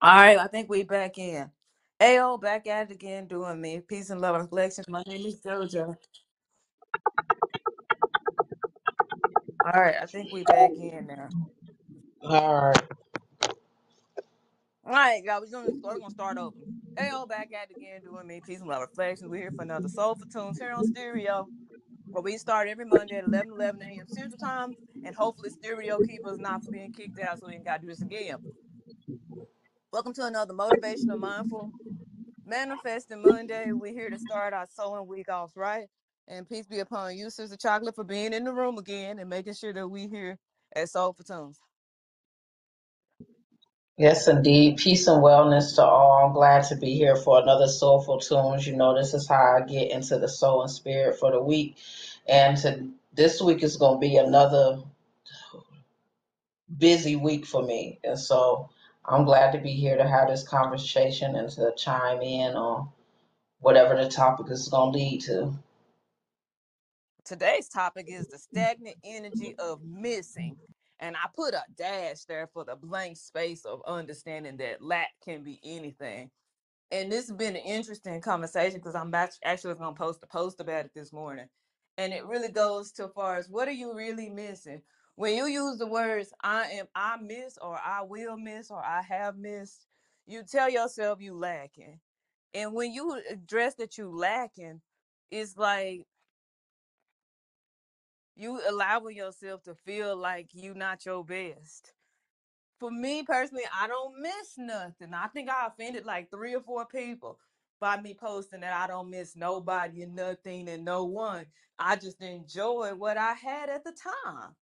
All right, I think we back in. AO back at it again doing me. Peace and love and reflections. My name is JoJo. All right, I think we back in now. All right. All right, guys, we're gonna, we're gonna start over. AO back at it again doing me. Peace and love and reflections. We're here for another Sowful Tunes here on Stereo, where we start every Monday at 11 11 a.m. Central Time, and hopefully Stereo keep us not from being kicked out so we ain't gotta do this again. Welcome to another motivational mindful Manifesting Monday, we're here to start our sowing week off right. And peace be upon you, Sister Chocolate, for being in the room again and making sure that we here at Sowful Tunes. Yes, indeed. Peace and wellness to all. I'm glad to be here for another Sowful Tunes. You know, this is how I get into the soul and spirit for the week. And to, this week is going to be another busy week for me. And so I'm glad to be here to have this conversation and to chime in on whatever the topic is going to lead to. Today's topic is the stagnant energy of missing. And I put a dash there for the blank space of understanding that lack can be anything. and this has been an interesting conversation because I'm act- actually going to post a post about it this morning, and it really goes to far as what are you really missing when you use the words "I am," "I miss," or "I will miss," or "I have missed." You tell yourself you lacking, and when you address that you lacking, it's like you allowing yourself to feel like you not your best for me personally, I don't miss nothing. I think I offended like three or four people by me posting that I don't miss nobody and nothing and no one. I just enjoy what I had at the time.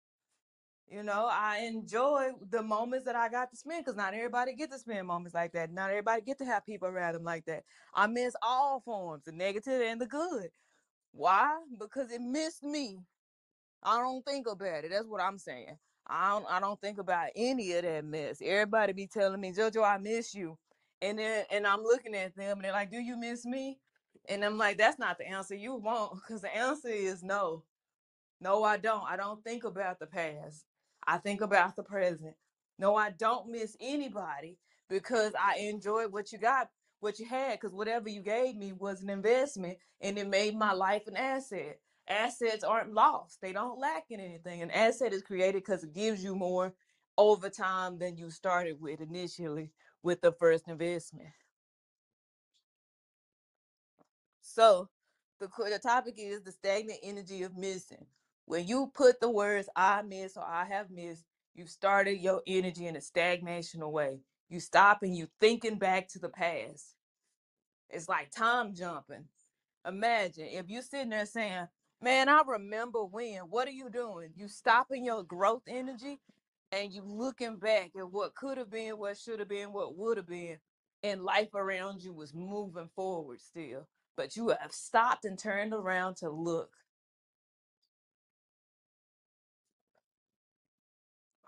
You know, I enjoy the moments that I got to spend because not everybody get to spend moments like that. Not everybody get to have people around them like that. I miss all forms, the negative and the good. Why? Because it missed me I don't think about it. That's what I'm saying. I don't I don't think about any of that mess. Everybody be telling me, Jojo, I miss you. And then and I'm looking at them and they're like, Do you miss me? And I'm like, that's not the answer you want, because the answer is no. No, I don't. I don't think about the past. I think about the present. No, I don't miss anybody because I enjoyed what you got, what you had, because whatever you gave me was an investment and it made my life an asset. Assets aren't lost, they don't lack in anything. An asset is created because it gives you more over time than you started with initially with the first investment. So the the topic is the stagnant energy of missing. When you put the words I miss or I have missed, you've started your energy in a stagnational way. You stop and you thinking back to the past. It's like time jumping. Imagine if you sitting there saying, Man, I remember when. What are you doing? You stopping your growth energy and you looking back at what could have been, what should have been, what would have been, and life around you was moving forward still. But you have stopped and turned around to look.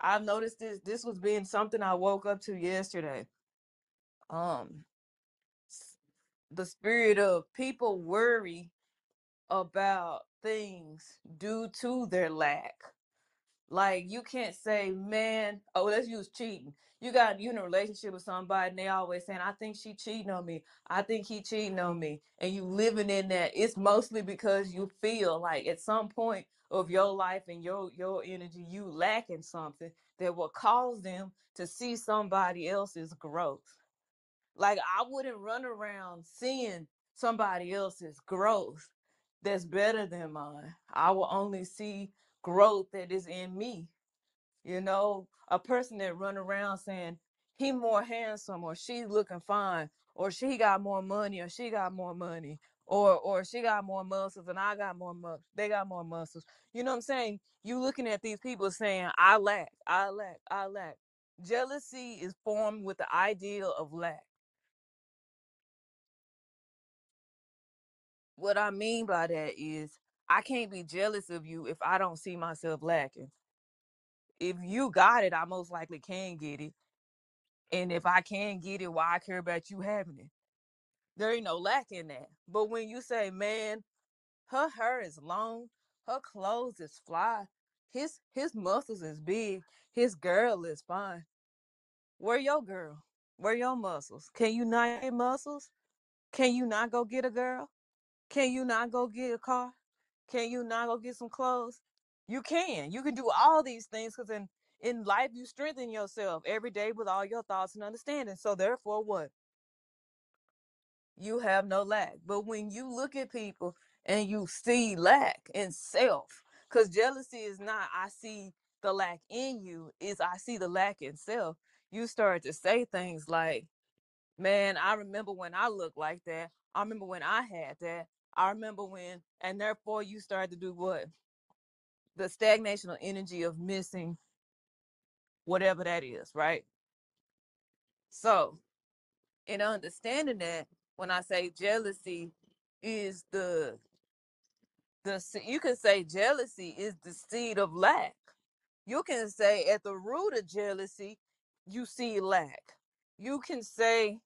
I've noticed this. This was being something I woke up to yesterday. Um, the spirit of people worry about things due to their lack Like you can't say, man, oh, let's use cheating. You got you in a relationship with somebody and they always saying, I think she cheating on me. I think he cheating on me. And you living in that. It's mostly because you feel like at some point of your life and your your energy, you lacking something that will cause them to see somebody else's growth. Like I wouldn't run around seeing somebody else's growth that's better than mine. I will only see growth that is in me you know, a person that run around saying he more handsome or she looking fine or she got more money or she got more money or or she got more muscles and I got more muscles. They got more muscles. You know what I'm saying? You looking at these people saying I lack, I lack, I lack. Jealousy is formed with the ideal of lack. What I mean by that is I can't be jealous of you if I don't see myself lacking. If you got it, I most likely can get it And if I can get it, why I care about you having it? There ain't no lack in that. But when you say, man, her hair is long, her clothes is fly, his his muscles is big, his girl is fine. Where your girl? Where your muscles? Can you not get muscles? Can you not go get a girl? Can you not go get a car? Can you not go get some clothes? You can. You can do all these things because in in life you strengthen yourself every day with all your thoughts and understanding. So therefore, what? You have no lack. But when you look at people and you see lack in self, because jealousy is not I see the lack in you, is I see the lack in self. You start to say things like, Man, I remember when I looked like that. I remember when I had that. I remember when, and therefore you start to do what? The stagnational energy of missing whatever that is, right? So, in understanding that, when I say jealousy is the the you can say jealousy is the seed of lack. You can say at the root of jealousy, you see lack. You can say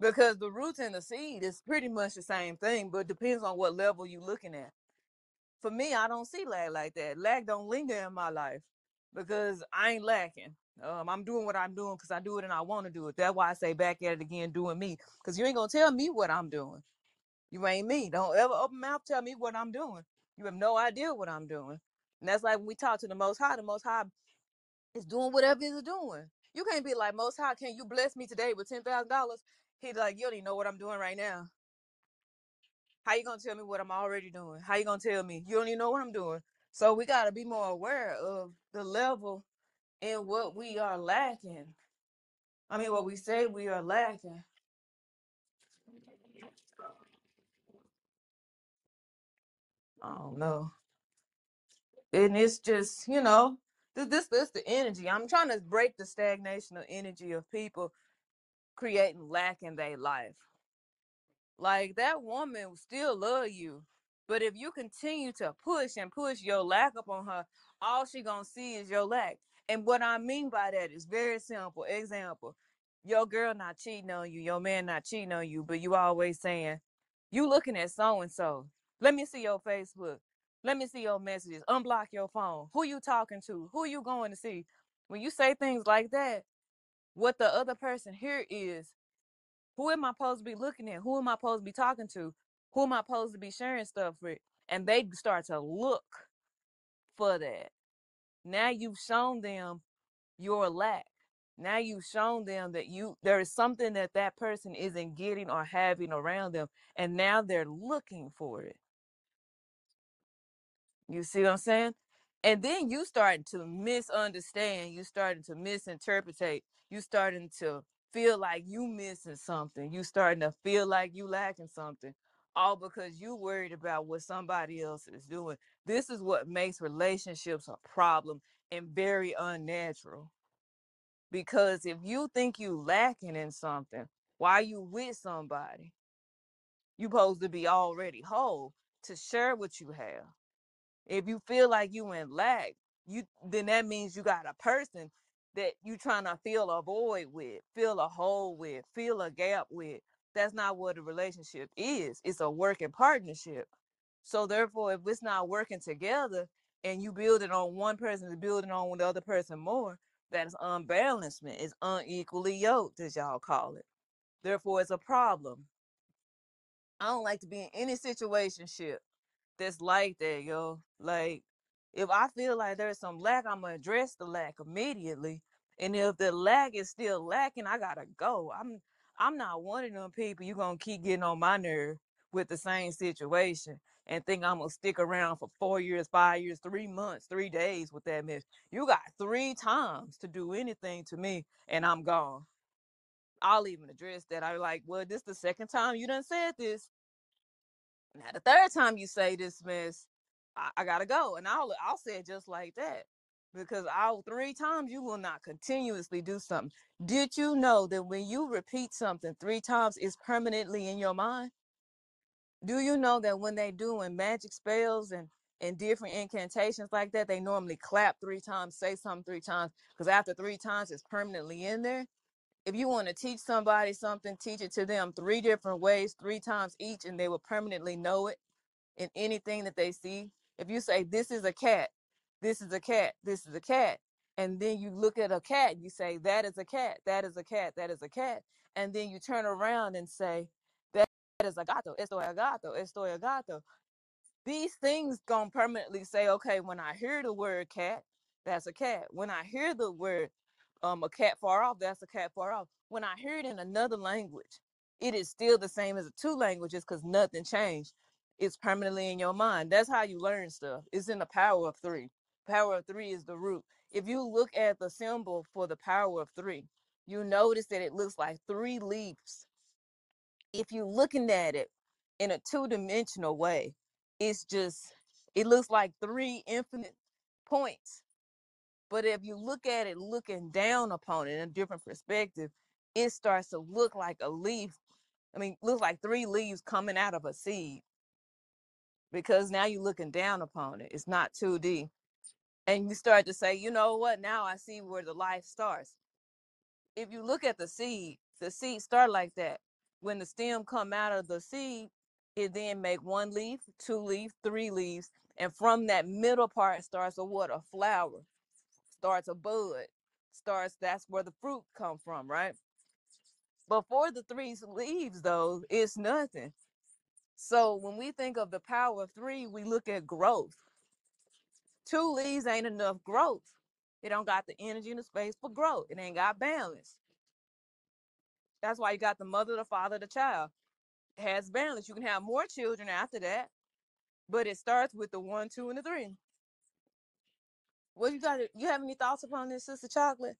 because the roots and the seed is pretty much the same thing, but depends on what level you're looking at. For me, I don't see lack like that. Lack don't linger in my life because I ain't lacking. Um, I'm doing what I'm doing because I do it and I want to do it. That's why I say back at it again, doing me. Because you ain't gonna tell me what I'm doing. You ain't me. Don't ever open mouth tell me what I'm doing. You have no idea what I'm doing. And that's like when we talk to the Most High. The Most High is doing whatever he's doing. You can't be like Most High. Can you bless me today with ten thousand dollars? He's like, you don't even know what I'm doing right now. How you gonna tell me what I'm already doing? How you gonna tell me you don't even know what I'm doing? So we gotta be more aware of the level in what we are lacking. I mean, what we say we are lacking. I don't know. And it's just, you know, this this this the energy. I'm trying to break the stagnation of energy of people creating lack in their life. Like that woman will still love you. But if you continue to push and push your lack up on her, all she gonna see is your lack. And what I mean by that is very simple. Example, your girl not cheating on you, your man not cheating on you, but you always saying, you looking at so and so. Let me see your Facebook. Let me see your messages. Unblock your phone. Who you talking to? Who you going to see? When you say things like that, what the other person here is who am I supposed to be looking at? Who am I supposed to be talking to? Who am I supposed to be sharing stuff with? And they start to look for that. Now you've shown them your lack. Now you've shown them that you there is something that that person isn't getting or having around them, and now they're looking for it. You see what I'm saying? And then you starting to misunderstand. You starting to misinterpretate. You starting to feel like you missing something. You starting to feel like you lacking something. All because you worried about what somebody else is doing. This is what makes relationships a problem and very unnatural. Because if you think you lacking in something, why you with somebody? You supposed to be already whole to share what you have if you feel like you in lack, you then that means you got a person that you trying to fill a void with, fill a hole with, fill a gap with. That's not what a relationship is. It's a working partnership. So therefore, if it's not working together and you build it on one person is building on the other person more, that is unbalancement. It's unequally yoked, as y'all call it. Therefore, it's a problem. I don't like to be in any situationship that's like that, yo. Like, if I feel like there's some lack, I'm gonna address the lack immediately. And if the lack is still lacking, I gotta go. I'm I'm not one of them people you're gonna keep getting on my nerve with the same situation and think I'm gonna stick around for four years, five years, three months, three days with that mess. You got three times to do anything to me, and I'm gone. I'll even address that. I'm like, well, this the second time you done said this now the third time you say this mess, I, I gotta go, and I'll I'll say it just like that because I'll three times you will not continuously do something. Did you know that when you repeat something three times, it's permanently in your mind? Do you know that when they do doing magic spells and and different incantations like that, they normally clap three times, say something three times, because after three times, it's permanently in there. If you want to teach somebody something, teach it to them three different ways, three times each, and they will permanently know it in anything that they see. If you say, This is a cat, this is a cat, this is a cat, and then you look at a cat and you say that is a cat that is a cat that is a cat. And then you turn around and say that is a gato esto es a gato esto es a gato these things gonna permanently say okay when i hear the word cat that's a cat. When i hear the word um a cat far off that's a cat far off. When i hear it in another language it is still the same as the two languages because nothing changed. It's permanently in your mind. That's how you learn stuff. It's in the power of three power of three is the root. If you look at the symbol for the power of three you notice that it looks like three leaves. If you're looking at it in a two-dimensional way it's just it looks like three infinite points. But if you look at it looking down upon it in a different perspective it starts to look like a leaf i mean looks like three leaves coming out of a seed. Because now you're looking down upon it it's not 2d and you start to say you know what now i see where the life starts if you look at the seed, the seed start like that. When the stem come out of the seed, it then make one leaf, two leaf, three leaves, and from that middle part starts a what? A flower, starts a bud, starts. That's where the fruit come from, right? Before the three leaves, though, it's nothing. So when we think of the power of three, we look at growth. Two leaves ain't enough growth. It don't got the energy and the space for growth. It ain't got balance. That's why you got the mother, the father, the child has balance. You can have more children after that, but it starts with the one, two, and the three. What you got? It. You have any thoughts upon this, Sister Chocolate?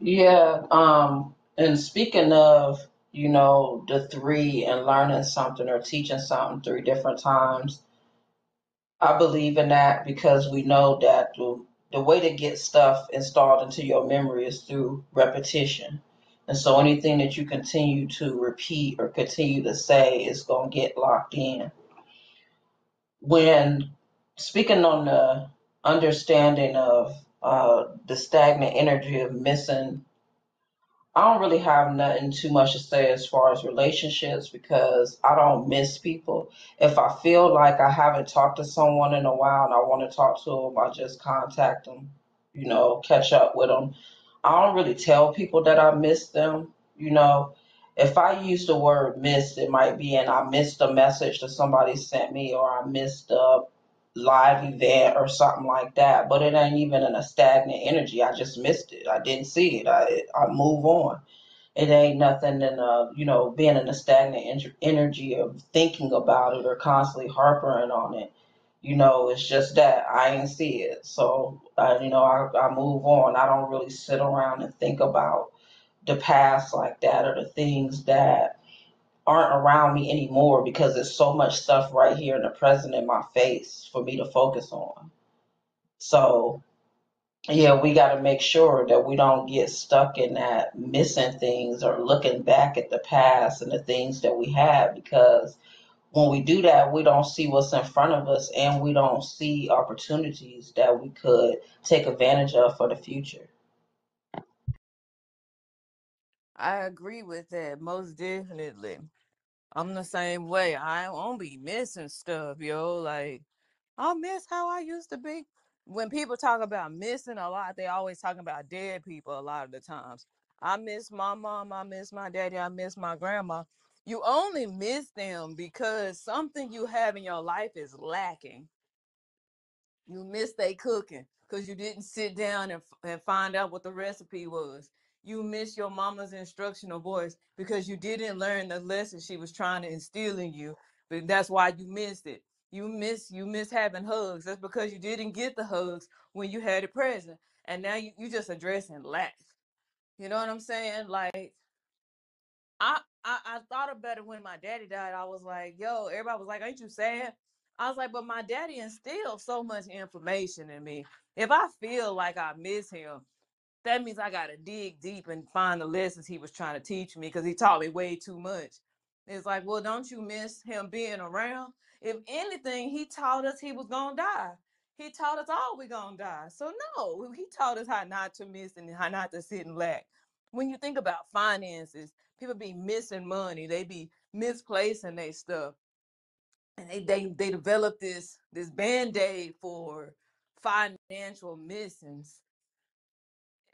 Yeah, um, and speaking of, you know, the three and learning something or teaching something three different times, I believe in that because we know that the, the way to get stuff installed into your memory is through repetition. And so anything that you continue to repeat or continue to say is going to get locked in. When speaking on the understanding of uh, the stagnant energy of missing I don't really have nothing too much to say as far as relationships because I don't miss people. If I feel like I haven't talked to someone in a while and I want to talk to them, I just contact them, you know, catch up with them. I don't really tell people that I miss them, you know. If I use the word miss, it might be and I missed a message that somebody sent me or I missed a live event or something like that. But it ain't even in a stagnant energy. I just missed it. I didn't see it. I I move on. It ain't nothing in a you know being in a stagnant en- energy of thinking about it or constantly harping on it. You know, it's just that I ain't see it. So uh, you know, I, I move on. I don't really sit around and think about the past like that or the things that aren't around me anymore because there's so much stuff right here in the present in my face for me to focus on. So, yeah, we got to make sure that we don't get stuck in that missing things or looking back at the past and the things that we had because when we do that, we don't see what's in front of us and we don't see opportunities that we could take advantage of for the future. I agree with that most definitely. I'm the same way. I won't be missing stuff, yo. Like I'll miss how I used to be. When people talk about missing a lot, they always talking about dead people a lot of the times. I miss my mom, I miss my daddy, I miss my grandma. You only miss them because something you have in your life is lacking you miss they cooking because you didn't sit down and, and find out what the recipe was. You miss your mama's instructional voice because you didn't learn the lesson she was trying to instill in you. But that's why you missed it. You miss you miss having hugs. That's because you didn't get the hugs when you had it present. And now you, you just addressing lack. You know what I'm saying? Like I, I I thought about it when my daddy died. I was like, yo, everybody was like, ain't you sad? I was like, but my daddy instilled so much information in me. If I feel like I miss him, that means I gotta dig deep and find the lessons he was trying to teach me because he taught me way too much. It's like, well, don't you miss him being around? If anything, he taught us he was gonna die. He taught us all we gonna die. So no, he taught us how not to miss and how not to sit and lack. When you think about finances, people be missing money, they be misplacing their stuff and they they, they developed this this band-aid for financial missings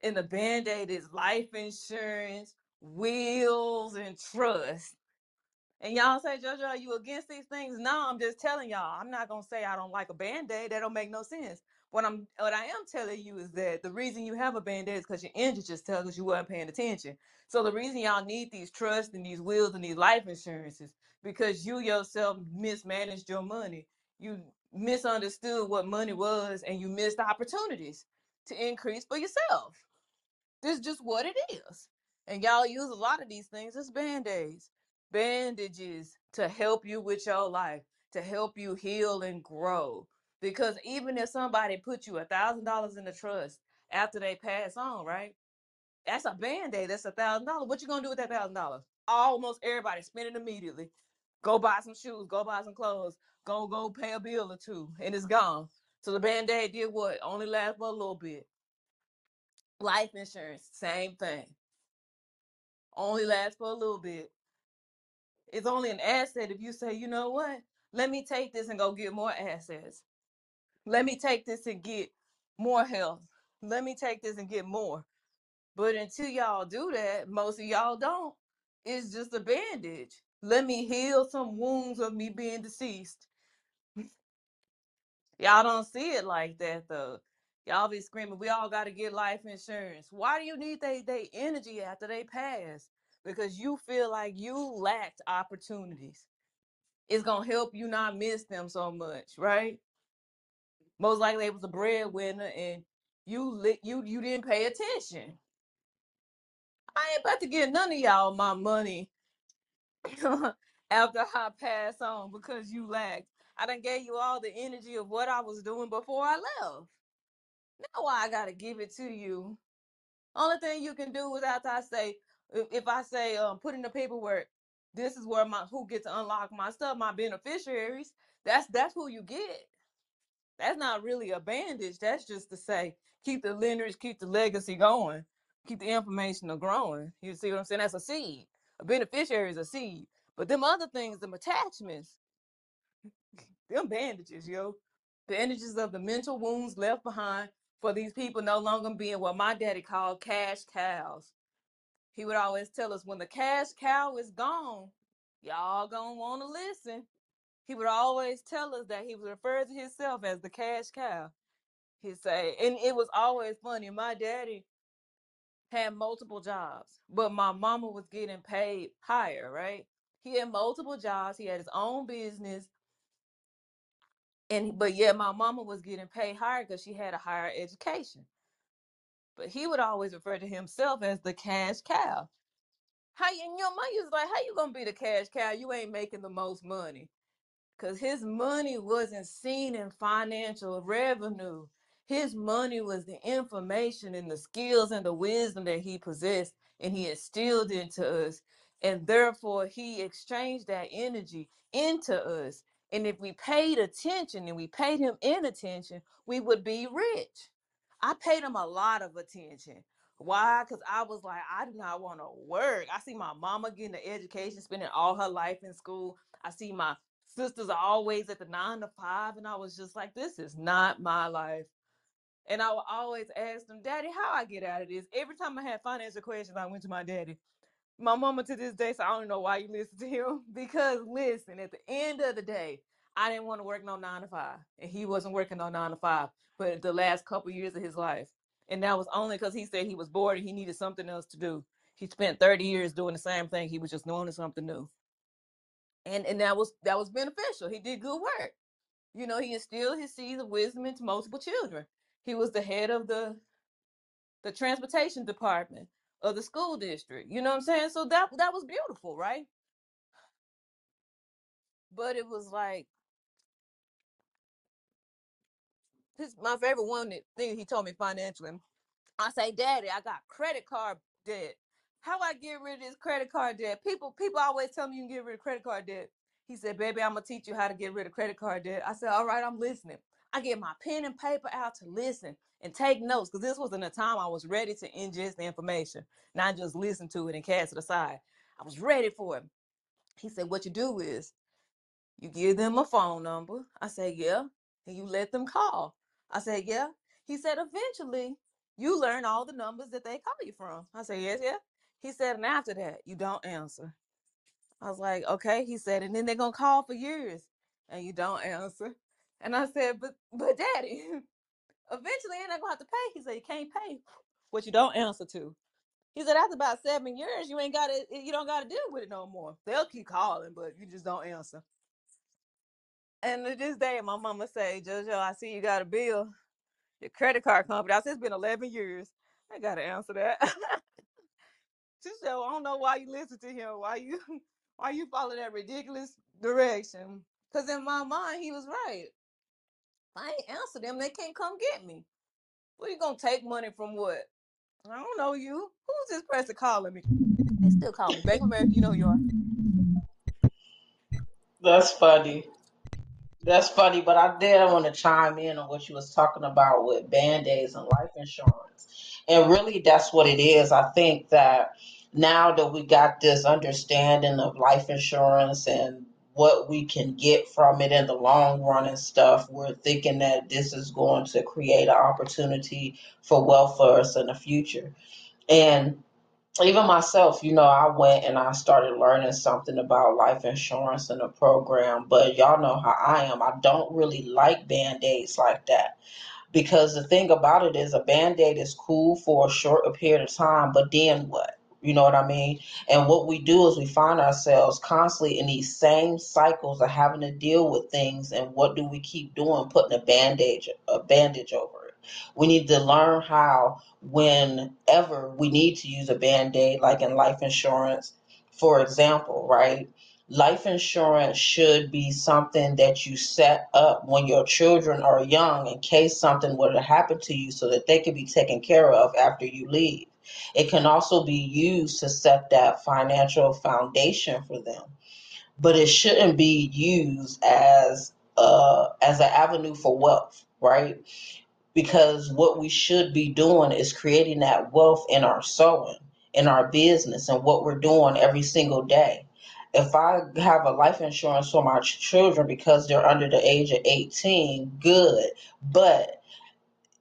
and the band-aid is life insurance wills and trust And y'all say, Jojo, are you against these things? No, I'm just telling y'all. I'm not gonna say I don't like a band-aid. That don't make no sense. What I'm what I am telling you is that the reason you have a band-aid is because your engine just tells us you weren't paying attention. So the reason y'all need these trusts and these wills and these life insurances because you yourself mismanaged your money. You misunderstood what money was and you missed opportunities to increase for yourself. This is just what it is. And y'all use a lot of these things as band-aids, bandages to help you with your life, to help you heal and grow. Because even if somebody put you a thousand dollars in the trust after they pass on, right? That's a band-aid. That's a thousand dollars. What you gonna do with that thousand dollars? Almost everybody spend it immediately. Go buy some shoes, go buy some clothes, go go pay a bill or two, and it's gone. So the band-aid did what? Only last for a little bit. Life insurance, same thing only lasts for a little bit. It's only an asset if you say, you know what? Let me take this and go get more assets. Let me take this and get more health. Let me take this and get more. But until y'all do that, most of y'all don't. It's just a bandage. Let me heal some wounds of me being deceased. Y'all don't see it like that though. Y'all be screaming, we all got to get life insurance. Why do you need they they energy after they pass? Because you feel like you lacked opportunities. It's gonna help you not miss them so much, right? Most likely it was a breadwinner and you lit you you didn't pay attention. I ain't about to get none of y'all my money after I pass on because you lacked. I done gave you all the energy of what I was doing before I left. Now why I gotta give it to you? Only thing you can do is after I say, if, if I say, um, put in the paperwork, this is where my who gets to unlock my stuff, my beneficiaries. That's that's who you get. That's not really a bandage. That's just to say, keep the lineage, keep the legacy going, keep the information growing. You see what I'm saying? That's a seed. A beneficiary is a seed. But them other things, them attachments, them bandages, yo. Bandages of the mental wounds left behind for these people no longer being what my daddy called cash cows. He would always tell us when the cash cow is gone, y'all gonna want to listen. He would always tell us that he was refer to himself as the cash cow. He'd say, and it was always funny. My daddy had multiple jobs, but my mama was getting paid higher, right? He had multiple jobs. He had his own business, and but yet my mama was getting paid higher because she had a higher education. But he would always refer to himself as the cash cow. How you, and your money is like, how you gonna be the cash cow? You ain't making the most money. because his money wasn't seen in financial revenue. His money was the information and the skills and the wisdom that he possessed, and he instilled into us. And therefore, he exchanged that energy into us. And if we paid attention and we paid him in attention, we would be rich. I paid him a lot of attention. Why? Because I was like, I do not want to work. I see my mama getting an education, spending all her life in school. I see my sisters are always at the nine to five, and I was just like, this is not my life. And I would always ask them, Daddy, how I get out of this? Every time I had financial questions, I went to my daddy. My mama to this day, so I don't know why you listen to him. Because listen, at the end of the day, I didn't want to work no nine to five. And he wasn't working no nine to five But the last couple years of his life. And that was only because he said he was bored and he needed something else to do. He spent 30 years doing the same thing. He was just doing something new and and that was that was beneficial. He did good work. You know, he instilled his seeds of wisdom into multiple children. He was the head of the the transportation department of the school district. You know what I'm saying? So that that was beautiful, right? But it was like his my favorite one thing he told me financially. I say, Daddy, I got credit card debt. How I get rid of this credit card debt? People, people always tell me you can get rid of credit card debt. He said, Baby, I'm gonna teach you how to get rid of credit card debt. I said, All right, I'm listening. I get my pen and paper out to listen and take notes because this wasn't a time I was ready to ingest the information, not just listen to it and cast it aside. I was ready for it. He said, What you do is You give them a phone number. I said, yeah. And you let them call. I said, yeah. He said, eventually you learn all the numbers that they call you from. I said, yes, yeah. He said, and after that, you don't answer. I was like, okay. He said, and then they're gonna call for years and you don't answer. And I said, but but daddy, eventually they're not gonna have to pay. He said, you can't pay what you don't answer to. He said, after about seven years, you ain't gotta eh, you don't gotta deal with it no more. They'll keep calling, but you just don't answer. And to this day, my mama say, Jojo, I see you got a bill. Your credit card company. I said, it's been 11 years. I got to answer that. she said, well, I don't know why you listen to him. Why you why you follow that ridiculous direction? Because in my mind, he was right. If I ain't answer them, they can't come get me. What you to take money from what? I don't know you. Who's this person calling me? They still call me. Bank of America, you know who you are. That's funny. That's funny, but I did want to chime in on what you was talking about with band-aids and life insurance. And really that's what it is. I think that now that we got this understanding of life insurance and what we can get from it in the long run and stuff, we're thinking that this is going to create an opportunity for wealth for us in the future. And even myself, you know, I went and I started learning something about life insurance and the program, but y'all know how I am. I don't really like band-aids like that because the thing about it is a band-aid is cool for a short period of time but then what you know what i mean? And what we do is we find ourselves constantly in these same cycles of having to deal with things and what do we keep doing putting a bandage a bandage over it? We need to learn how whenever we need to use a band-aid like in life insurance for example right? Life insurance should be something that you set up when your children are young in case something were to happen to you so that they could be taken care of after you leave. It can also be used to set that financial foundation for them, but it shouldn't be used as uh, as an avenue for wealth, right? because what we should be doing is creating that wealth in our sowing, in our business, and what we're doing every single day. If I have a life insurance for my ch- children because they're under the age of 18, good. But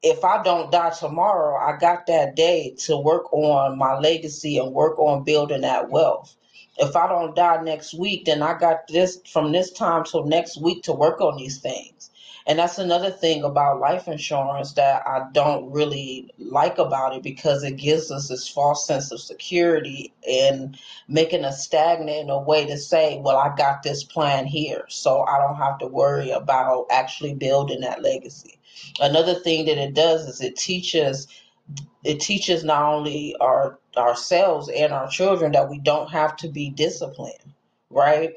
if I don't die tomorrow, I got that day to work on my legacy and work on building that wealth. If I don't die next week, then I got this from this time till next week to work on these things. And that's another thing about life insurance that I don't really like about it because it gives us this false sense of security and making us stagnant in a way to say, well, I got this plan here, so I don't have to worry about actually building that legacy another thing that it does is it teaches it teaches not only our ourselves and our children that we don't have to be disciplined right?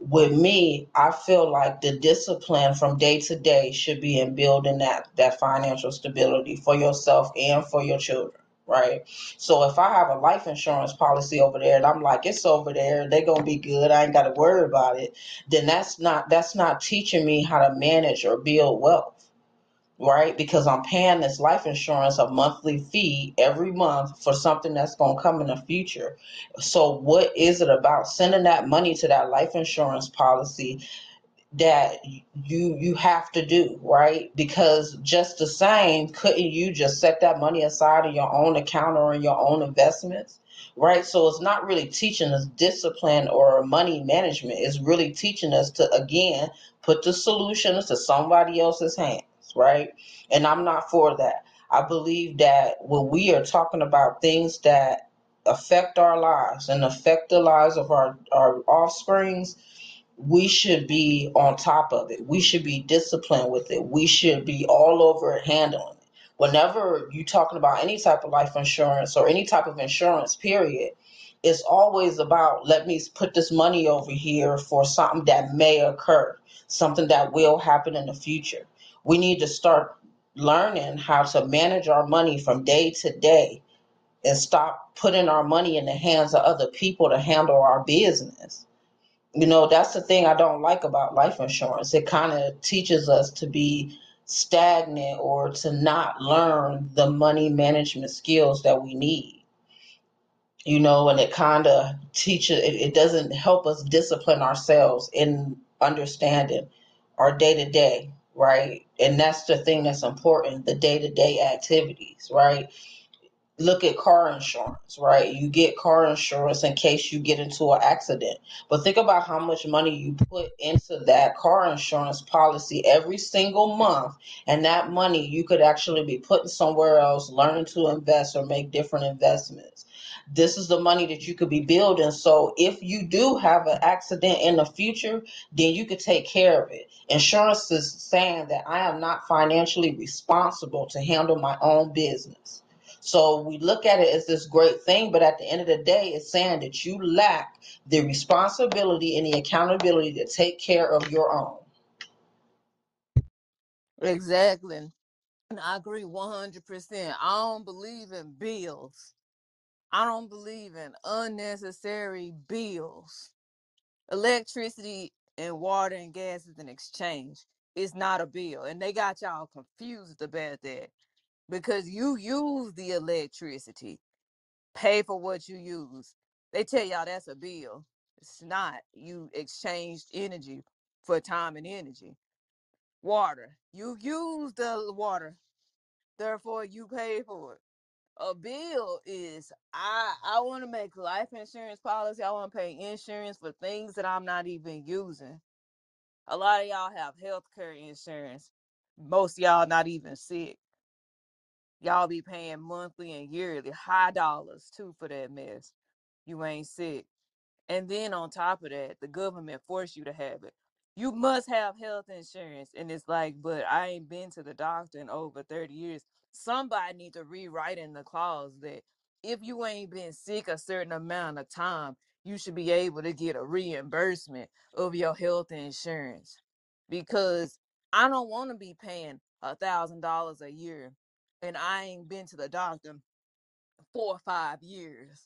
With me i feel like the discipline from day to day should be in building that that financial stability for yourself and for your children right? So if i have a life insurance policy over there and i'm like it's over there. They're gonna be good. I ain't gotta worry about it then that's not that's not teaching me how to manage or build wealth right? Because I'm paying this life insurance a monthly fee every month for something that's going to come in the future. So, what is it about sending that money to that life insurance policy that you you have to do right because just the same couldn't you just set that money aside in your own account or in your own investments right so it's not really teaching us discipline or money management it's really teaching us to again put the solutions to somebody else's hands right and i'm not for that i believe that when we are talking about things that affect our lives and affect the lives of our our offsprings we should be on top of it. We should be disciplined with it. We should be all over it handling it. Whenever you're talking about any type of life insurance or any type of insurance, period, it's always about let me put this money over here for something that may occur, something that will happen in the future. We need to start learning how to manage our money from day to day and stop putting our money in the hands of other people to handle our business you know, that's the thing I don't like about life insurance. It kind of teaches us to be stagnant or to not learn the money management skills that we need. You know, and it kind of teaches, it, it doesn't help us discipline ourselves in understanding our day to day, right? And that's the thing that's important the day to day activities, right? look at car insurance, right? You get car insurance in case you get into an accident. But think about how much money you put into that car insurance policy every single month. And that money you could actually be putting somewhere else, learning to invest or make different investments. This is the money that you could be building. So if you do have an accident in the future, then you could take care of it. Insurance is saying that I am not financially responsible to handle my own business so we look at it as this great thing, but at the end of the day, it's saying that you lack the responsibility and the accountability to take care of your own. Exactly. And I agree 100%. I don't believe in bills. I don't believe in unnecessary bills. Electricity and water and gas is an exchange. It's not a bill. And they got y'all confused about that because you use the electricity, pay for what you use. They tell y'all that's a bill. It's not. You exchanged energy for time and energy. Water. You use the water, therefore you pay for it a bill is I I want to make life insurance policy. I want to pay insurance for things that I'm not even using. A lot of y'all have health care insurance. Most y'all not even sick. Y'all be paying monthly and yearly high dollars too for that mess. You ain't sick. And then on top of that, the government force you to have it. You must have health insurance. And it's like, but I ain't been to the doctor in over 30 years. Somebody need to rewrite in the clause that if you ain't been sick a certain amount of time, you should be able to get a reimbursement of your health insurance. Because I don't want to be paying a thousand dollars a year and I ain't been to the doctor four or five years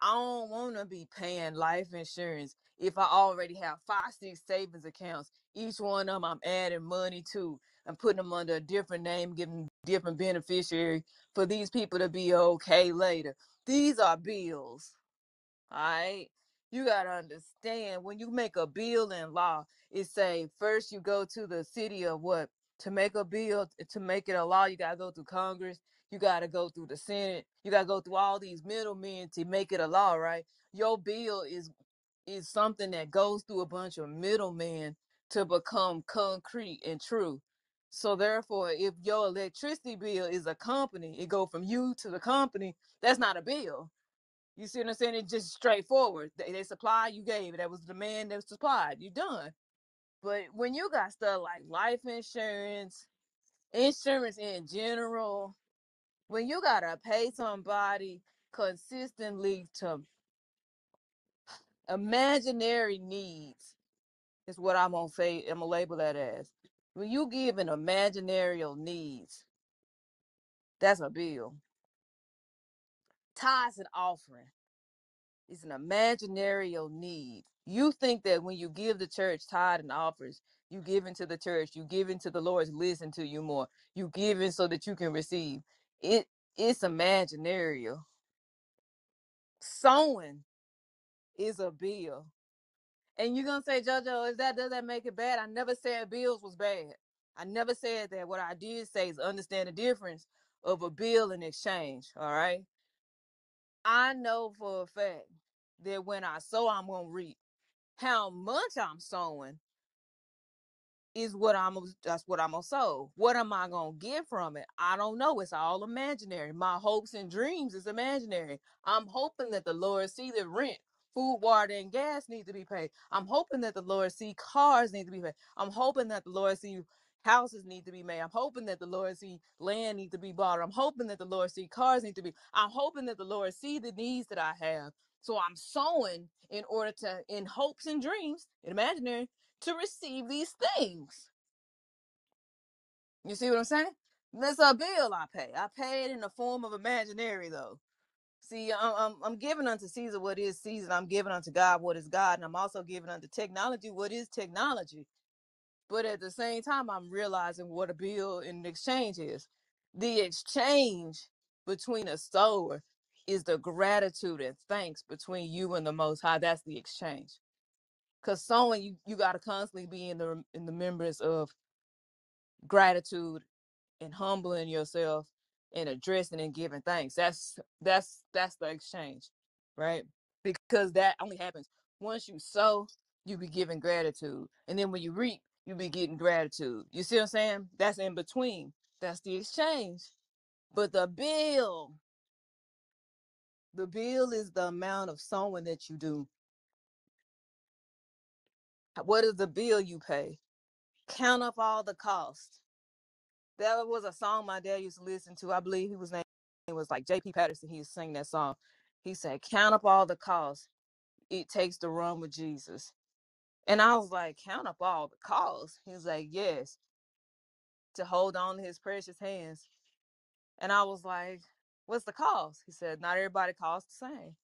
I don't want to be paying life insurance if I already have five, six savings accounts. Each one of them I'm adding money to and putting them under a different name, giving different beneficiary for these people to be okay later. These are bills. All right. You gotta understand when you make a bill in law, it say first you go to the city of what to make a bill to make it a law. You gotta go through Congress. You gotta go through the Senate. You gotta go through all these middlemen to make it a law, right? Your bill is is something that goes through a bunch of middlemen to become concrete and true. So therefore, if your electricity bill is a company, it go from you to the company. That's not a bill you see what I'm saying? It's just straightforward. They, they supply, you gave it. That was the demand that was supplied. You done. But when you got stuff like life insurance, insurance in general, when you gotta pay somebody consistently to imaginary needs, is what I'm gonna say. I'm gonna label that as. When you give an imaginary needs, that's a bill. Tithes and offering. is an imaginary need. You think that when you give the church tithe and offers, you give into the church, you give into the Lord's listen to you more. You give in so that you can receive. It it's imaginary. Sowing is a bill. And you're gonna say, Jojo, is that does that make it bad? I never said bills was bad. I never said that. What I did say is understand the difference of a bill and exchange. All right. I know for a fact that when I sow, I'm gonna reap. how much I'm sowing is what I'm that's what I'm gonna sow. What am I gonna get from it? I don't know. It's all imaginary. My hopes and dreams is imaginary. I'm hoping that the Lord see the rent, food, water, and gas need to be paid. I'm hoping that the Lord see cars need to be paid. I'm hoping that the Lord see houses need to be made. I'm hoping that the Lord see land need to be bought. I'm hoping that the Lord see cars need to be. I'm hoping that the Lord see the needs that I have. So I'm sowing in order to in hopes and dreams, in imaginary to receive these things. You see what I'm saying? That's a bill I pay. I pay it in the form of imaginary, though. See, I'm, I'm, I'm giving unto Caesar what is Caesar. I'm giving unto God what is God. And I'm also giving unto technology what is technology. But at the same time, I'm realizing what a bill in exchange is. The exchange between a sower is the gratitude and thanks between you and the Most High. That's the exchange. Cause sowing, you you gotta constantly be in the in the remembrance of gratitude and humbling yourself and addressing and giving thanks. That's that's that's the exchange, right? Because that only happens once you sow, you be giving gratitude, and then when you reap, you be getting gratitude. You see what I'm saying? That's in between. That's the exchange. But the bill, the bill is the amount of sowing that you do. What is the bill you pay? Count up all the costs That was a song my dad used to listen to. I believe he was named it was like J.P. Patterson. He was singing that song. He said, "Count up all the costs it takes to run with Jesus." And I was like, "Count up all the costs." He was like, "Yes, to hold on to His precious hands." And I was like, "What's the cost?" He said, "Not everybody costs the same."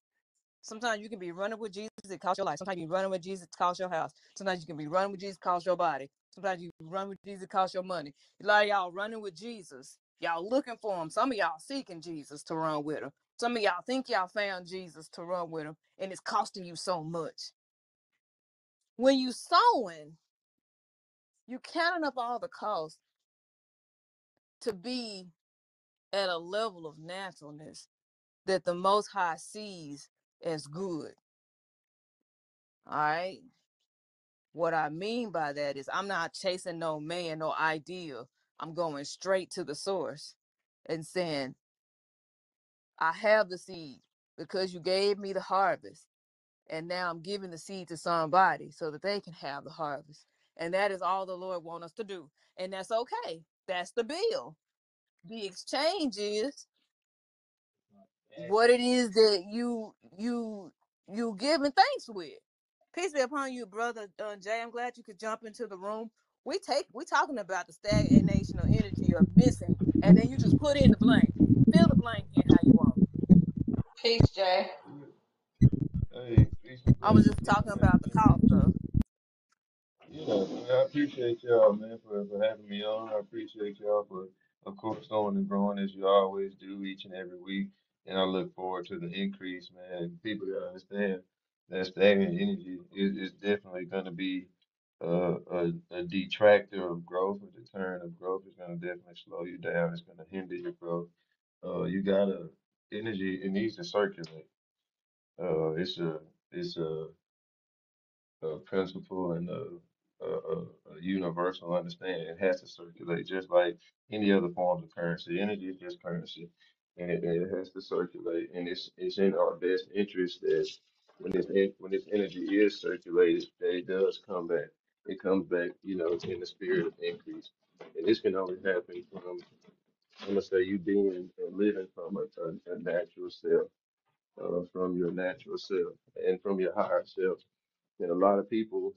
Sometimes you can be running with Jesus, it costs your life. Sometimes you running with Jesus, it costs your house. Sometimes you can be running with Jesus, it costs your body. Sometimes you run with Jesus, it costs your money. A lot of y'all running with Jesus. Y'all looking for him. Some of y'all seeking Jesus to run with him. Some of y'all think y'all found Jesus to run with him, and it's costing you so much. When you sowing, you counting up all the costs to be at a level of naturalness that the Most High sees as good. All right What I mean by that is I'm not chasing no man, no idea. I'm going straight to the source and saying, I have the seed because you gave me the harvest. And now I'm giving the seed to somebody so that they can have the harvest. And that is all the Lord wants us to do. And that's okay. That's the bill. The exchange is what it is that you you you giving thanks with. Peace be upon you, brother uh, Jay. I'm glad you could jump into the room. We take we talking about the stagnation of energy of missing, and then you just put in the blank. Fill the blank in how you want. Peace, Jay. Hey, peace I was just to talking the about the cost though. Yeah, man, I appreciate y'all, man, for, for having me on. I appreciate y'all for, of course, growing and growing as you always do each and every week. And I look forward to the increase, man. People gotta understand that stagnant energy is, is definitely gonna be uh, a, a detractor of growth, a deterrent of growth. It's gonna definitely slow you down. It's gonna hinder your growth. Uh, you gotta energy. It needs to circulate. Uh, it's a it's a a principle and a, a, a, a universal understanding. It has to circulate just like any other forms of currency. Energy is just currency, and it, and it has to circulate. And it's it's in our best interest that when this en- when this energy is circulated, that it does come back. It comes back, you know, in the spirit of increase. And this can only happen from, I'm gonna say, you being and living from a, a, a natural self, uh, from your natural self, and from your higher self. And a lot of people